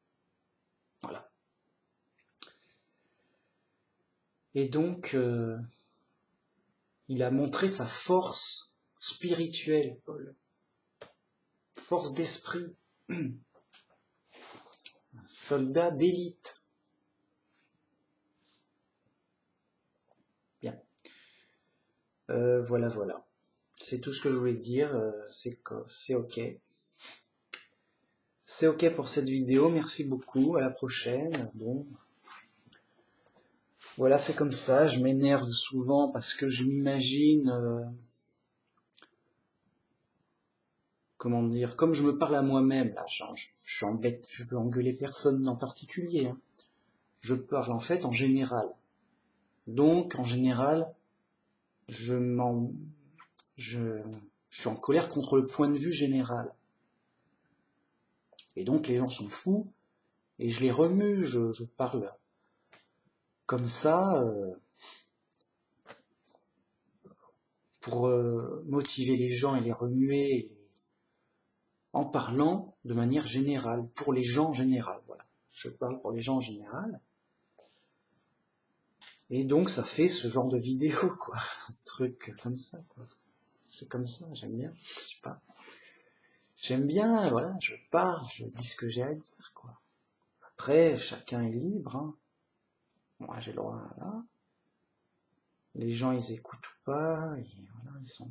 Voilà. Et donc, euh, il a montré sa force spirituelle, Paul. Force d'esprit. Soldat d'élite. Bien. voilà, voilà. C'est tout ce que je voulais dire. Euh, c'est ok. C'est ok pour cette vidéo. Merci beaucoup. À la prochaine. Bon. Voilà, c'est comme ça. Je m'énerve souvent parce que je m'imagine. Euh, comment dire Comme je me parle à moi-même. Là, je. Je veux engueuler personne en particulier. Hein. Je parle en fait en général. Donc, en général, je m'en je, suis en colère contre le point de vue général. Et donc les gens sont fous, et je les remue, je, parle comme ça, euh, pour euh, motiver les gens et les remuer, en parlant de manière générale, pour les gens en général. Voilà. Je parle pour les gens en général. Et donc ça fait ce genre de vidéo, quoi. Un truc comme ça, quoi c'est comme ça, j'aime bien, je sais pas. J'aime bien, voilà, je parle, je dis ce que j'ai à dire, quoi. Après, chacun est libre, hein. Moi, j'ai le droit, là. Les gens, ils écoutent ou pas, voilà, ils sont.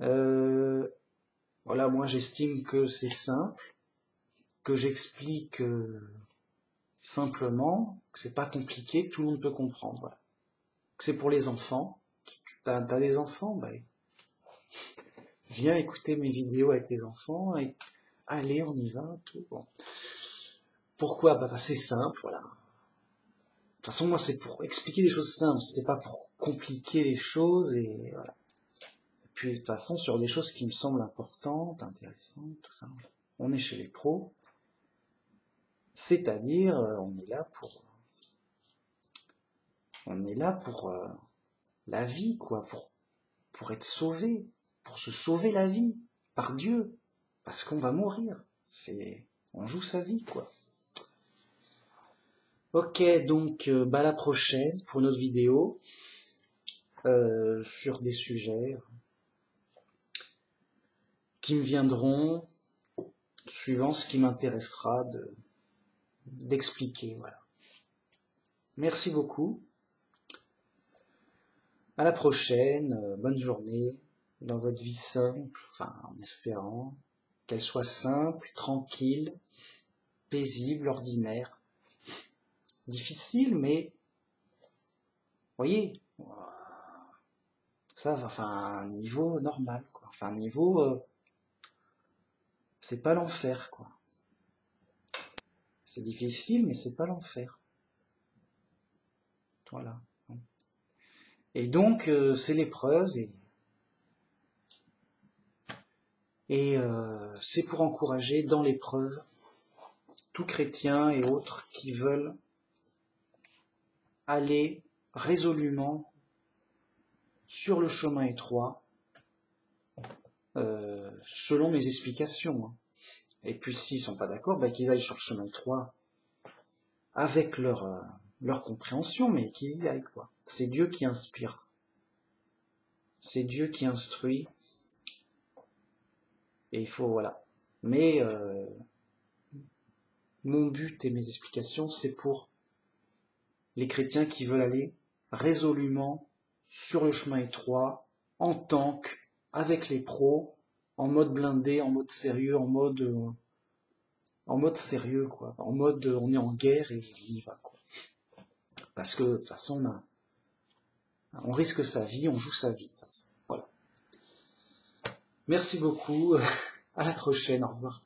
Euh, voilà, moi, j'estime que c'est simple, que j'explique euh, simplement, que c'est pas compliqué, tout le monde peut comprendre. Que c'est pour les enfants, T'as as des enfants bah, Viens écouter mes vidéos avec tes enfants allez, on y va. Pourquoi? Bah, C'est simple, voilà. De toute façon, moi, c'est pour expliquer des choses simples, c'est pas pour compliquer les choses et voilà. Puis, de toute façon, sur des choses qui me semblent importantes, intéressantes, tout ça. On est chez les pros. C'est-à-dire, euh, on est là pour. On est là pour. Euh, la vie, quoi, pour, pour être sauvé, pour se sauver la vie par Dieu, parce qu'on va mourir. C'est, on joue sa vie, quoi. Ok, donc euh, bah la prochaine pour notre vidéo euh, sur des sujets qui me viendront suivant ce qui m'intéressera de d'expliquer. Voilà. Merci beaucoup. À la prochaine, euh, bonne journée dans votre vie simple, enfin en espérant qu'elle soit simple, tranquille, paisible, ordinaire. Difficile, mais voyez, ça, enfin un niveau normal, quoi. Enfin un niveau, euh, c'est pas l'enfer, quoi. C'est difficile, mais c'est pas l'enfer. Voilà. Et donc, euh, c'est l'épreuve, et, et euh, c'est pour encourager dans l'épreuve tout chrétien et autres qui veulent aller résolument sur le chemin étroit, euh, selon mes explications. Hein. Et puis s'ils sont pas d'accord, bah, qu'ils aillent sur le chemin étroit avec leur, euh, leur compréhension, mais qu'ils y aillent. quoi. C'est Dieu qui inspire. C'est Dieu qui instruit. Et il faut, voilà. Mais euh, mon but et mes explications, c'est pour les chrétiens qui veulent aller résolument sur le chemin étroit, en tank, avec les pros, en mode blindé, en mode sérieux, en mode euh, en mode sérieux quoi, en mode euh, on est en guerre et on y va quoi. Parce que de toute façon on, risque sa vie, on joue sa vie de toute façon. Voilà. Merci beaucoup, à la prochaine, au revoir.